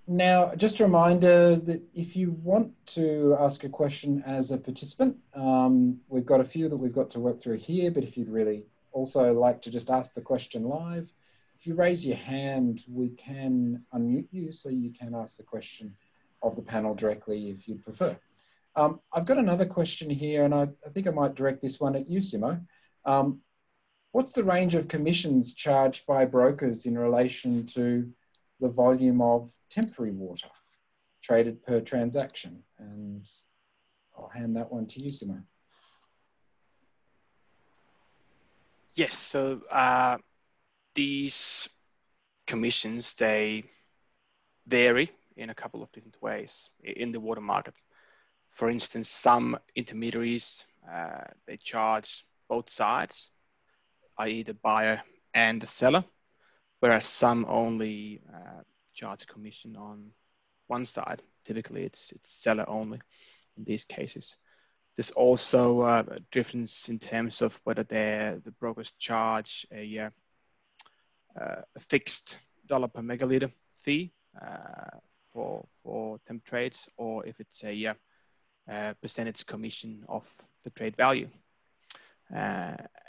Now, just a reminder that if you want to ask a question as a participant, um, we've got a few that we've got to work through here, but if you'd really also like to just ask the question live, if you raise your hand, we can unmute you so you can ask the question of the panel directly if you'd prefer. Um, I've got another question here, and I, I, think I might direct this one at you, Simo. Um, what's the range of commissions charged by brokers in relation to the volume of temporary water traded per transaction. And I'll hand that one to you, Simon. Yes, so uh, these commissions, they vary in a couple of different ways in the water market. For instance, some intermediaries, uh, they charge both sides, i.e. the buyer and the seller whereas some only uh, charge commission on one side. Typically, it's it's seller only in these cases. There's also uh, a difference in terms of whether the brokers charge a, uh, uh, a fixed dollar per megaliter fee uh, for for temp trades, or if it's a uh, uh, percentage commission of the trade value.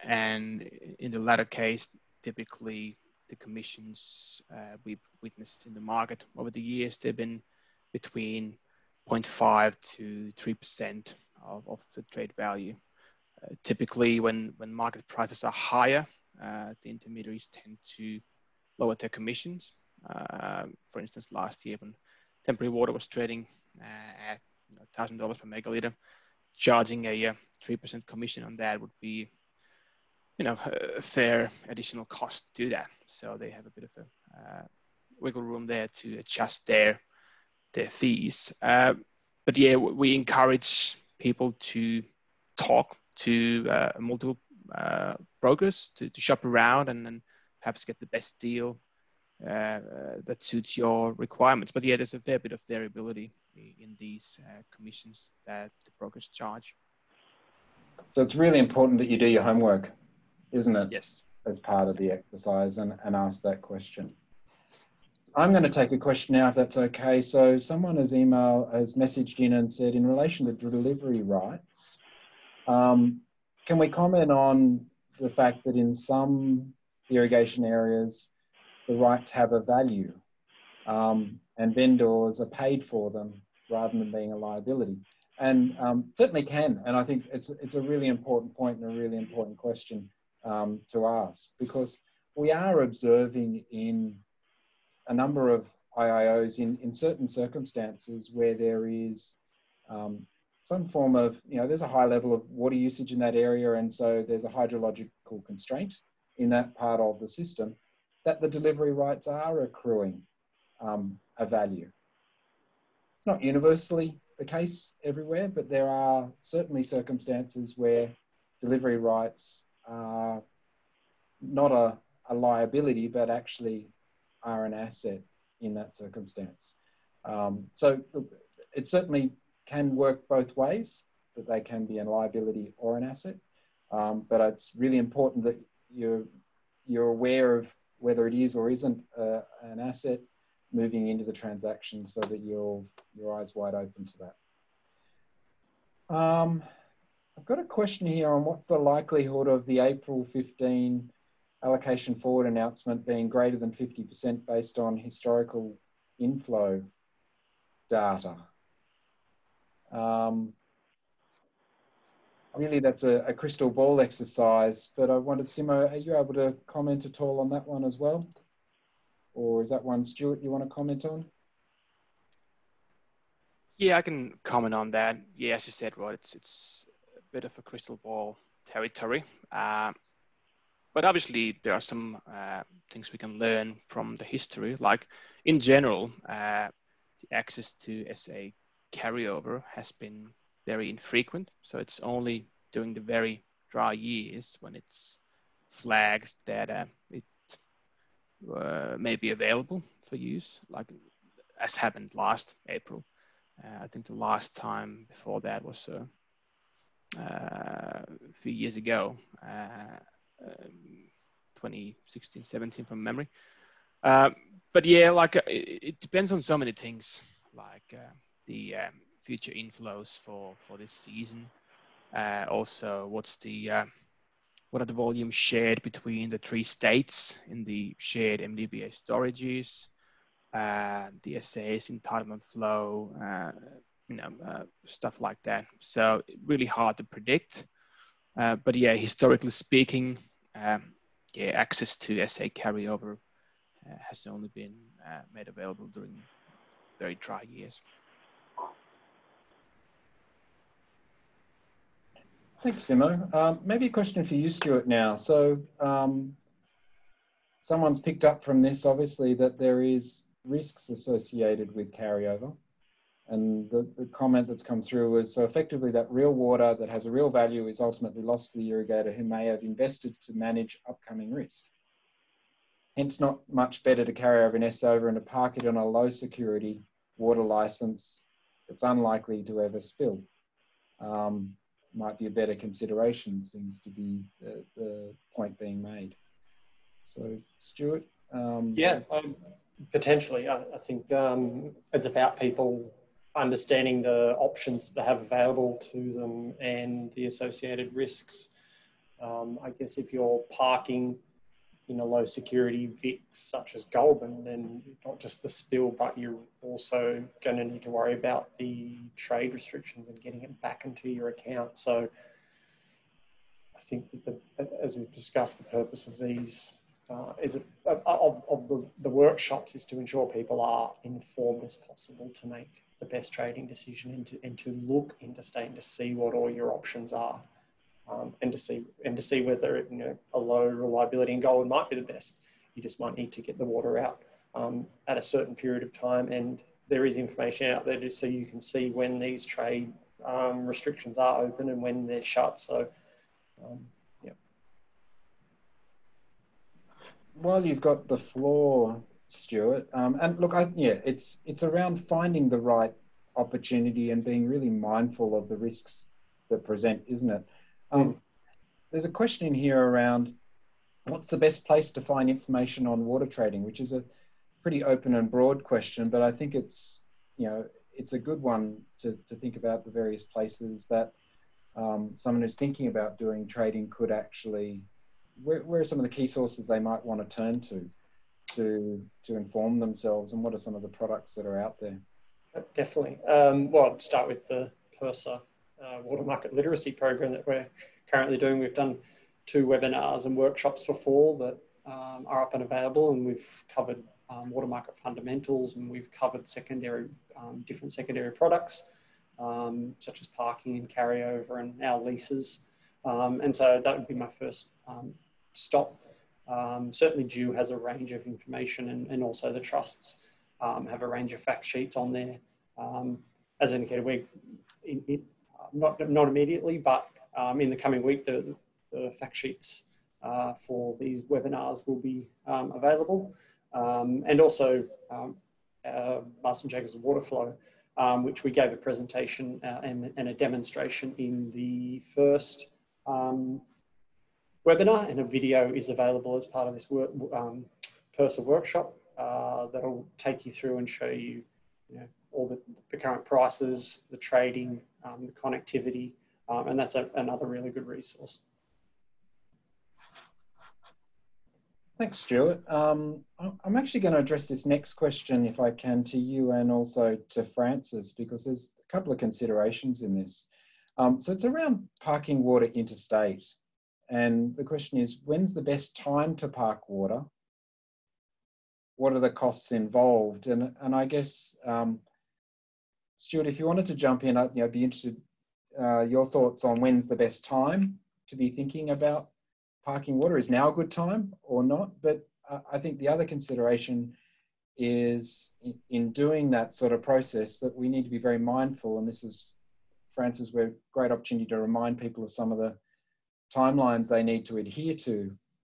and in the latter case, typically the commissions uh, we've witnessed in the market over the years, they've been between 0.5 to 3% of, of the trade value. Uh, typically, when, when market prices are higher, uh, the intermediaries tend to lower their commissions. Uh, for instance, last year when temporary water was trading uh, at you know, $1,000 per megaliter, charging a 3% uh, commission on that would be you know, a fair additional cost to that. So they have a bit of a uh, wiggle room there to adjust their their fees. Uh, but yeah, we encourage people to talk to uh, multiple uh, brokers to, to shop around and then perhaps get the best deal uh, that suits your requirements. But yeah, there's a fair bit of variability in these uh, commissions that the brokers charge. So it's really important that you do your homework, isn't it? Yes. As part of the exercise and, and ask that question. I'm going to take a question now, if that's okay. So someone has emailed, has messaged in and said, in relation to delivery rights, um, can we comment on the fact that in some irrigation areas, the rights have a value um, and vendors are paid for them rather than being a liability? And um, certainly can. And I think it's, it's a really important point and a really important question um, to ask because we are observing in a number of IIOs in, in certain circumstances where there is um, some form of, you know, there's a high level of water usage in that area, and so there's a hydrological constraint in that part of the system, that the delivery rights are accruing um, a value. It's not universally the case everywhere, but there are certainly circumstances where delivery rights are not a, a liability, but actually are an asset in that circumstance. Um, so it certainly can work both ways, that they can be a liability or an asset. Um, but it's really important that you're, you're aware of whether it is or isn't uh, an asset moving into the transaction so that you're your eyes wide open to that. Um, I've got a question here on what's the likelihood of the April 15 allocation forward announcement being greater than 50% based on historical inflow data. Um, really, that's a, a, crystal ball exercise, but I wondered, Simo, are you able to comment at all on that one as well? Or is that one, Stuart, you want to comment on? Yeah, I can comment on that. Yeah, as you said, Rod, it's, it's bit of a crystal ball territory. Um, but obviously there are some uh, things we can learn from the history. Like in general, uh, the access to SA carryover has been very infrequent. So it's only during the very dry years when it's flagged that uh, it uh, may be available for use, like as happened last April. Uh, I think the last time before that was uh, a few years ago. Um, 2016, 17 from memory. Uh, but yeah, like uh, it, it, depends on so many things, like uh, the um, future inflows for for this season. Uh, also, what's the uh, what are the volumes shared between the three states in the shared MDBA storages, uh, the SA's entitlement flow, you know, stuff like that. So really hard to predict. but yeah, historically speaking, um, yeah, access to SA carryover uh, has only been uh, made available during very dry years. Thanks, Simo. Um, maybe a question for you, Stuart, now. So um, someone's picked up from this, obviously, that there is risks associated with carryover. And the, the comment that's come through is, so effectively that real water that has a real value is ultimately lost to the irrigator who may have invested to manage upcoming risk. Hence, not much better to carry over an S over and to park it on a low security water license that's unlikely to ever spill. Um, might be a better consideration, seems to be the, the point being made. So, Stuart? Um, yeah, um, potentially. I, I think um, it's about people understanding the options they have available to them and the associated risks. Um, I guess if you're parking in a low security VIC such as Goulburn, then not just the spill, but you're also going to need to worry about the trade restrictions and getting it back into your account. So I think that the, as we've discussed, the purpose of these uh, is of, of the, the workshops is to ensure people are informed as possible to make the best trading decision and to, and to look interstate to see what all your options are um, and to see and to see whether you know a low reliability in gold might be the best. You just might need to get the water out um, at a certain period of time and there is information out there so you can see when these trade um, restrictions are open and when they're shut. So Um, yeah. While you've got the floor, Stuart, um, and look, I, yeah, it's it's around finding the right opportunity and being really mindful of the risks that present, isn't it? Um. There's a question in here around what's the best place to find information on water trading, which is a pretty open and broad question, but I think it's you know it's a good one to, to think about the various places that um, someone who's thinking about doing trading could actually where, where are some of the key sources they might want to turn to to to inform themselves and what are some of the products that are out there? Definitely. Um, well I'd start with the PIRSA uh, water market literacy program that we're currently doing. We've done two webinars and workshops before that um, are up and available and we've covered um, water market fundamentals and we've covered secondary um, different secondary products um, such as parking and carryover and our leases. Um, and so that would be my first stop um, certainly DEW has a range of information and, and also the trusts um, have a range of fact sheets on there. Um, as indicated, we not, not immediately, but um, in the coming week, the, the fact sheets uh, for these webinars will be um, available. Um, and also uh, Marsden Jacob's Waterflow, which we gave a presentation uh, and, and, a demonstration in the first um, webinar and a video is available as part of this work, um, PIRSA workshop uh, that'll take you through and show you, you know, all the, the current prices, the trading, um, the connectivity, um, and that's a, another really good resource. Thanks, Stuart. Um, I'm actually going to address this next question, if I can, to you and also to Francis, because there's a couple of considerations in this. Um, so it's around parking water interstate. And the question is, when's the best time to park water? What are the costs involved? And, and I guess, um, Stuart, if you wanted to jump in, I'd you know, be interested uh, your thoughts on when's the best time to be thinking about parking water. Is now a good time or not? But uh, I think the other consideration is in, in doing that sort of process that we need to be very mindful, and this is, Francis, we're great opportunity to remind people of some of the timelines they need to adhere to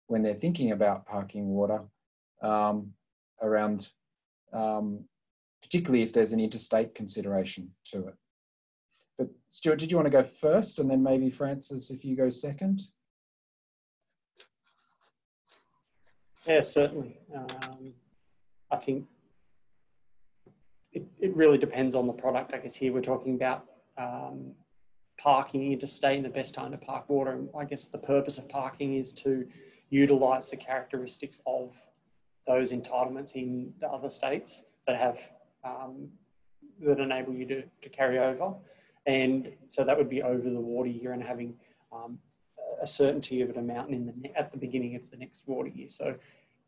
when they're thinking about parking water um, around, um, particularly if there's an interstate consideration to it. But Stuart, did you want to go first and then maybe Francis, if you go second? Yeah, certainly. Um, I think it, it really depends on the product. I guess here we're talking about um, parking interstate and the best time to park water. And I guess the purpose of parking is to utilize the characteristics of those entitlements in the other states that have um, that enable you to, to carry over. And so that would be over the water year and having um, a certainty of an amount in the at the beginning of the next water year. So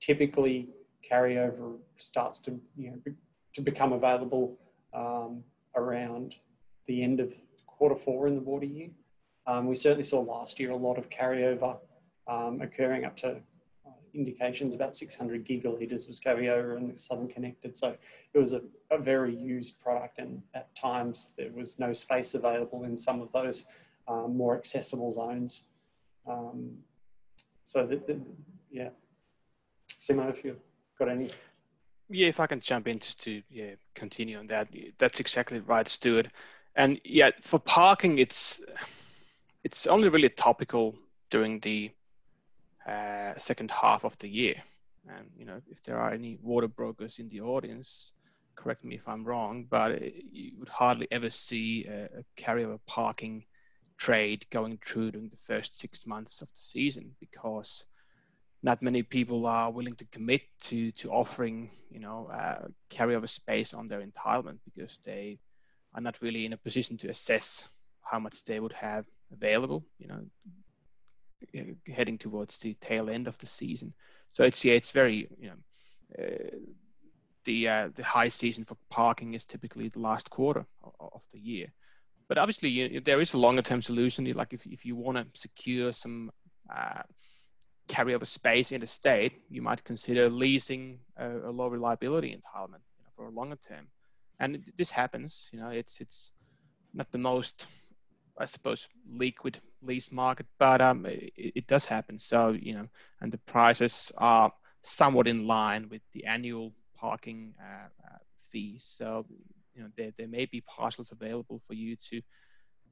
typically carryover starts to you know to become available um, around the end of quarter four in the water year. Um, we certainly saw last year a lot of carryover um, occurring up to uh, indications about 600 gigalitres was carryover in the Southern Connected. So it was a, a, very used product and at times there was no space available in some of those um, more accessible zones. Um, so the, the, yeah, Simo, if you've got any. Yeah, if I can jump in just to yeah continue on that, that's exactly right, Stuart and yeah, for parking, it's it's only really topical during the uh, second half of the year. And you know, if there are any water brokers in the audience, correct me if I'm wrong, but you would hardly ever see a, a carryover parking trade going through during the first six months of the season because not many people are willing to commit to to offering you know uh, carryover space on their entitlement because they are not really in a position to assess how much they would have available, you know, heading towards the tail end of the season. So it's yeah, it's very you know, uh, the uh, the high season for parking is typically the last quarter of, of the year. But obviously, you, there is a longer term solution. Like if if you want to secure some uh, carryover space in the state, you might consider leasing a, a low reliability entitlement you know, for a longer term and this happens you know it's it's not the most I suppose, liquid lease market, but um, it, it, does happen. So, you know, and the prices are somewhat in line with the annual parking uh, uh, fees. So, you know, there, there may be parcels available for you to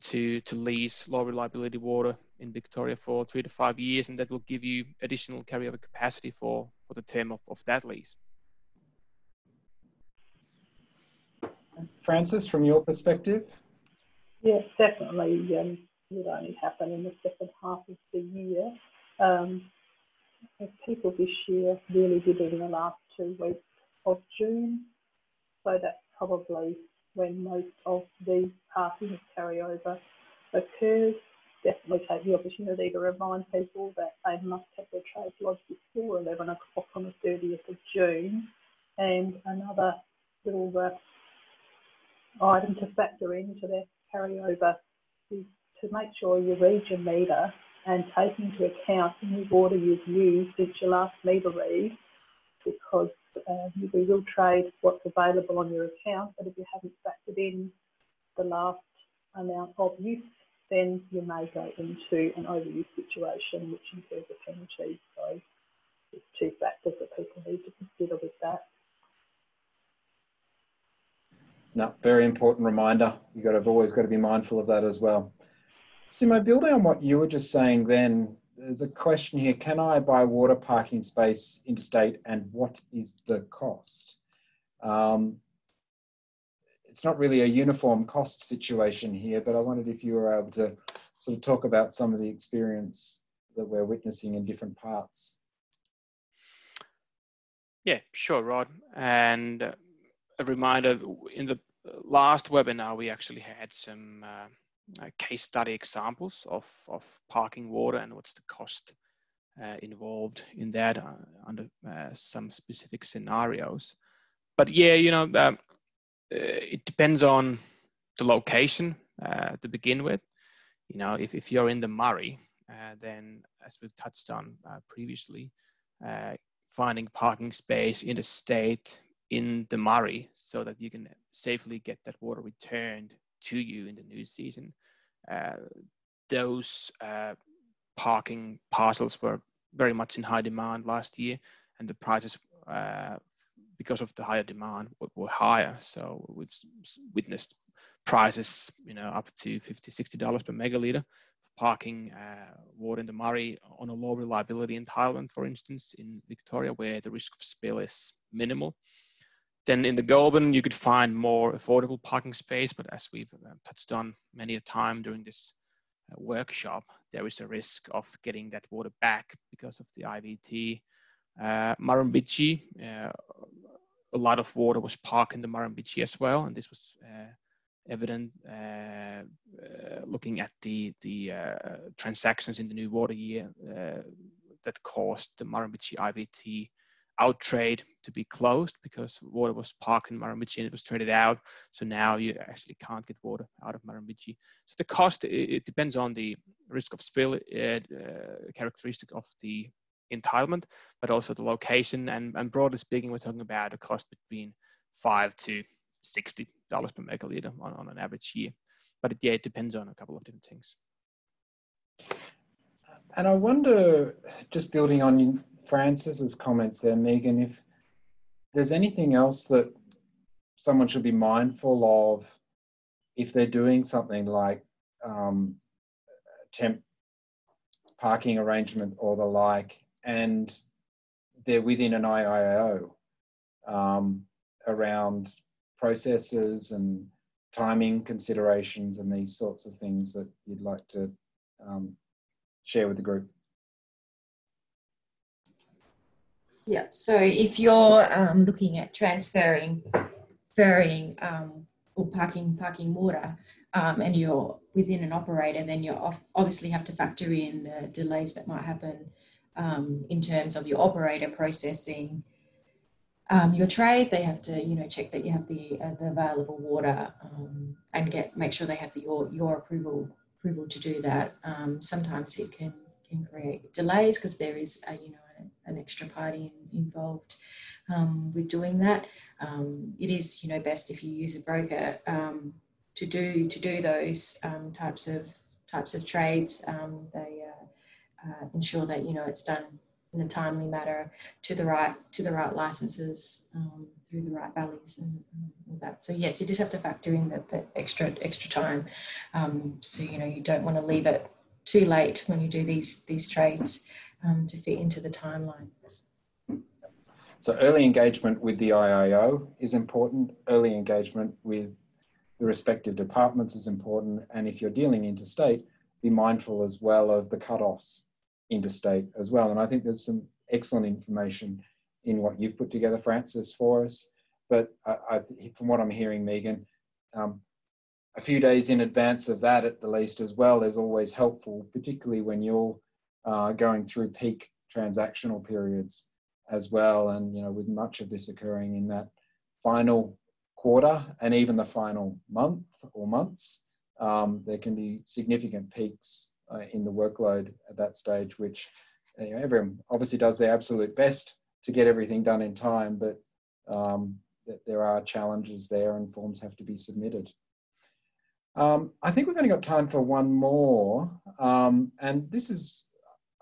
to to lease low reliability water in Victoria for three to five years, and that will give you additional carryover capacity for for the term of, of that lease. Francis, from your perspective? Yes, definitely. Um, would only happen in the second half of the year. Um, people this year really did it in the last two weeks of June, so that's probably when most of the parking carryover occurs. Definitely take the opportunity to remind people that they must have their trades lodged before 11 o'clock on the 30th of June. And another little uh, item to factor into their carryover is to make sure you read your meter and take into account any water you've used since your last meter read because uh, we will trade what's available on your account, but if you haven't factored in the last amount of use, then you may go into an overuse situation, which incurs a penalty. So there's two factors that people need to consider with that. No, very important reminder. You've got to always got to be mindful of that as well. Simo, building on what you were just saying then, there's a question here. Can I buy water parking space interstate and what is the cost? Um, it's not really a uniform cost situation here, but I wondered if you were able to sort of talk about some of the experience that we're witnessing in different parts. Yeah, sure, Rod. And a reminder, in the last webinar, we actually had some uh, uh, case study examples of, of parking water and what's the cost uh, involved in that uh, under uh, some specific scenarios. But yeah, you know, um, uh, it depends on the location to begin with. You know, if, if you're in the Murray, then as we've touched on previously, finding parking space in the state in the Murray so that you can safely get that water returned to you in the new season. Uh, those uh, parking parcels were very much in high demand last year, and the prices, uh, because of the higher demand, were, were, higher. So we've witnessed prices, you know, up to 50 $60 per megaliter for parking uh, water in the Murray on a low reliability entitlement, for instance, in Victoria, where the risk of spill is minimal. Then in the Goulburn, you could find more affordable parking space, but as we've uh, touched on many a time during this uh, workshop, there is a risk of getting that water back because of the IVT. Uh, Murrumbidgee, uh, a lot of water was parked in the Murrumbidgee as well, and this was uh, evident uh, looking at the the transactions in the new water year that caused the Murrumbidgee IVT out trade to be closed because water was parked in Murrumbidgee and it was traded out. So now you actually can't get water out of Murrumbidgee. So the cost, it, it depends on the risk of spill uh, uh, characteristic of the entitlement, but also the location. And, and broadly speaking, we're talking about a cost between five to $60 per megaliter on, on an average year. But it, yeah, it depends on a couple of different things. And I wonder, just building on Francis's comments there, Megan, if there's anything else that someone should be mindful of if they're doing something like um, temp parking arrangement or the like, and they're within an IIO um, around processes and timing considerations and these sorts of things that you'd like to um, share with the group. Yeah, so if you're um, looking at transferring, ferrying um, or parking parking water, um, and you're within an operator, then you obviously have to factor in the delays that might happen um, in terms of your operator processing um, your trade. They have to, you know, check that you have the uh, the available water um, and get make sure they have the, your your approval approval to do that. sometimes it can can create delays because there is a, you know an extra party involved um, with doing that. Um, it is, you know, best if you use a broker um, to do to do those types of types of trades. They uh, uh, ensure that you know it's done in a timely manner to the right to the right licenses um, through the right valleys and, and, all that. So yes, you just have to factor in the, the extra extra time. Um, so you know you don't want to leave it too late when you do these these trades um, to fit into the timelines. So early engagement with the IIO is important. Early engagement with the respective departments is important. And if you're dealing interstate, be mindful as well of the cutoffs interstate as well. And I think there's some excellent information in what you've put together, Francis, for us. But I, I, from what I'm hearing, Megan, um, a few days in advance of that at the least as well is always helpful, particularly when you're uh, going through peak transactional periods as well. And, you know, with much of this occurring in that final quarter and even the final month or months, um, there can be significant peaks uh, in the workload at that stage, which you know, everyone obviously does their absolute best to get everything done in time, but um, that there are challenges there and forms have to be submitted. Um, I think we've only got time for one more, um, and this is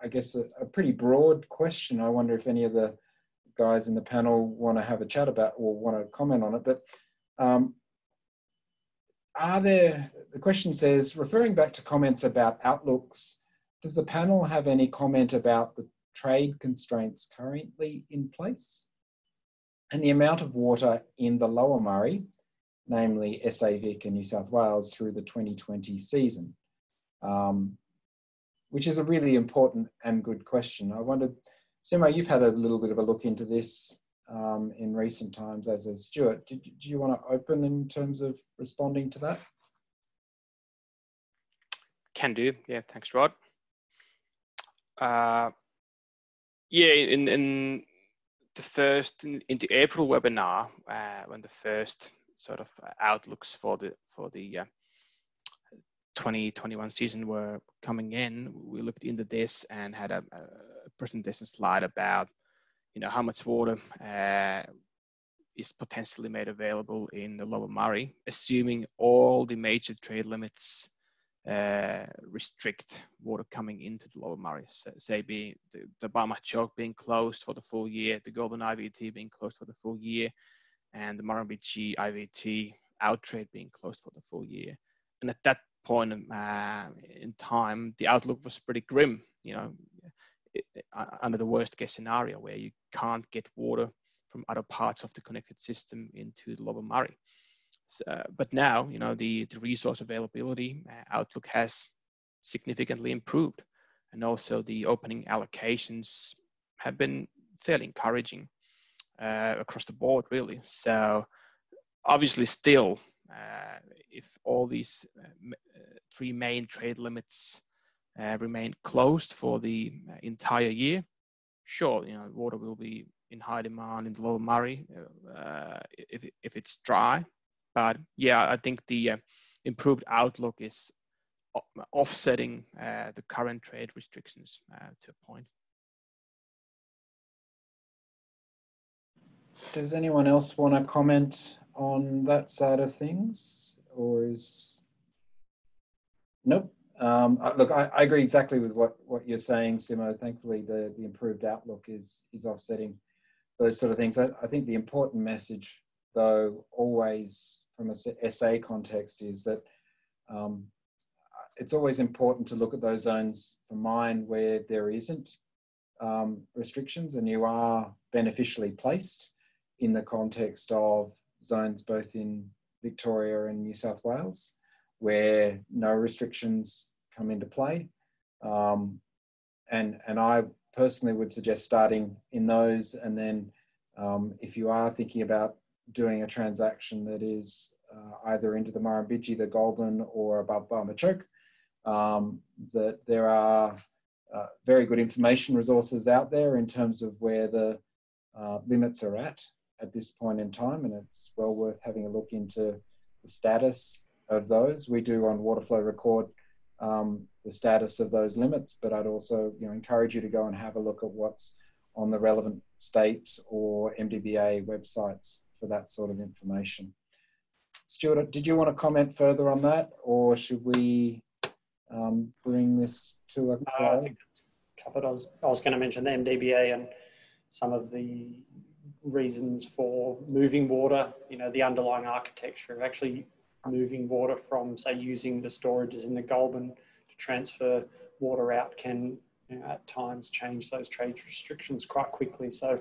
I guess, a, a, pretty broad question. I wonder if any of the guys in the panel want to have a chat about or want to comment on it. But um, are there, the question says, referring back to comments about outlooks, does the panel have any comment about the trade constraints currently in place and the amount of water in the Lower Murray, namely SA Vic and New South Wales through the 2020 season? Um, which is a really important and good question. I wondered, Simo, you've had a little bit of a look into this um, in recent times, as has Stuart. Do, do you want to open in terms of responding to that? Can do. Yeah, thanks, Rod. Uh, yeah, in, in the first, in, in the April webinar, uh, when the first sort of outlooks for the for the uh, 2021 season were coming in, we looked into this and had a, a presentation slide about, you know, how much water uh, is potentially made available in the Lower Murray, assuming all the major trade limits uh, restrict water coming into the Lower Murray. So, say being the, the Barmah Choke being closed for the full year, the Goulburn IVT being closed for the full year, and the Murrumbidgee IVT out trade being closed for the full year. And at that point uh, in time, the outlook was pretty grim. You know, under the worst case scenario where you can't get water from other parts of the connected system into the Lower Murray. So, but now, you know, the, the resource availability uh, outlook has significantly improved, and also the opening allocations have been fairly encouraging uh, across the board, really. So, obviously, still if all these uh, uh, three main trade limits remain closed for the entire year, sure, you know, water will be in high demand in the Lower Murray if, if it's dry. But yeah, I think the improved outlook is offsetting uh, the current trade restrictions uh, to a point. Does anyone else want to comment on that side of things, or is nope? Um, look, I, I, agree exactly with what, what you're saying, Simo. Thankfully, the, the improved outlook is is offsetting those sort of things. I, I think the important message, though, always from a SA context, is that um, it's always important to look at those zones for mine where there isn't um, restrictions and you are beneficially placed in the context of zones both in Victoria and New South Wales where no restrictions come into play. Um, and, and I personally would suggest starting in those. And then um, if you are thinking about doing a transaction that is uh, either into the Murrumbidgee, the Goulburn, or above Barmah Choke, um, that there are uh, very good information resources out there in terms of where the uh, limits are at at this point in time, and it's well worth having a look into the status of those. We do on Waterflow record um, the status of those limits, but I'd also you know encourage you to go and have a look at what's on the relevant state or MDBA websites for that sort of information. Stuart, did you want to comment further on that or should we um, bring this to a close? Uh, I think it's covered. I was, I was going to mention the MDBA and some of the reasons for moving water, you know, the underlying architecture of actually moving water from, say, using the storages in the Goulburn to transfer water out can you know, at times change those trade restrictions quite quickly. So,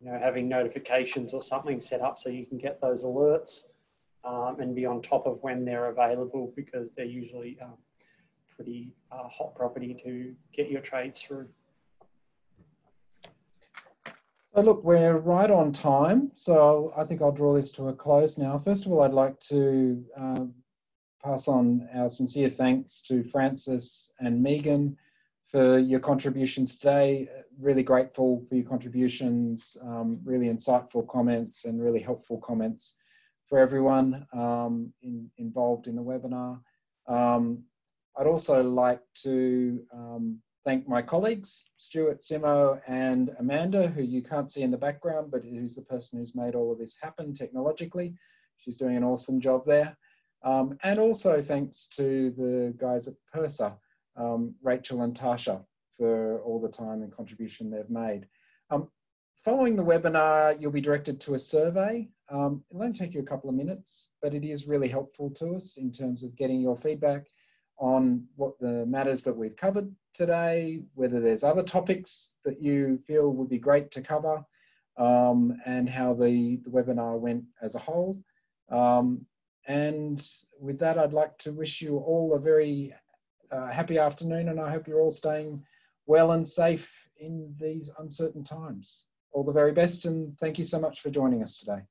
you know, having notifications or something set up so you can get those alerts um, and be on top of when they're available because they're usually um, pretty uh, hot property to get your trades through. So look, we're right on time. So I think I'll draw this to a close now. First of all, I'd like to um, pass on our sincere thanks to Francis and Megan for your contributions today. Really grateful for your contributions, um, really insightful comments and really helpful comments for everyone um, in, involved in the webinar. Um, I'd also like to um, thank my colleagues, Stuart, Simo and Amanda, who you can't see in the background, but who's the person who's made all of this happen technologically. She's doing an awesome job there. Um, and also thanks to the guys at PIRSA, um, Rachel and Tasha, for all the time and contribution they've made. Um, following the webinar, you'll be directed to a survey. Um, it'll only take you a couple of minutes, but it is really helpful to us in terms of getting your feedback on what the matters that we've covered today, whether there's other topics that you feel would be great to cover, um, and how the, the webinar went as a whole. Um, and with that, I'd like to wish you all a very uh, happy afternoon, and I hope you're all staying well and safe in these uncertain times. All the very best, and thank you so much for joining us today.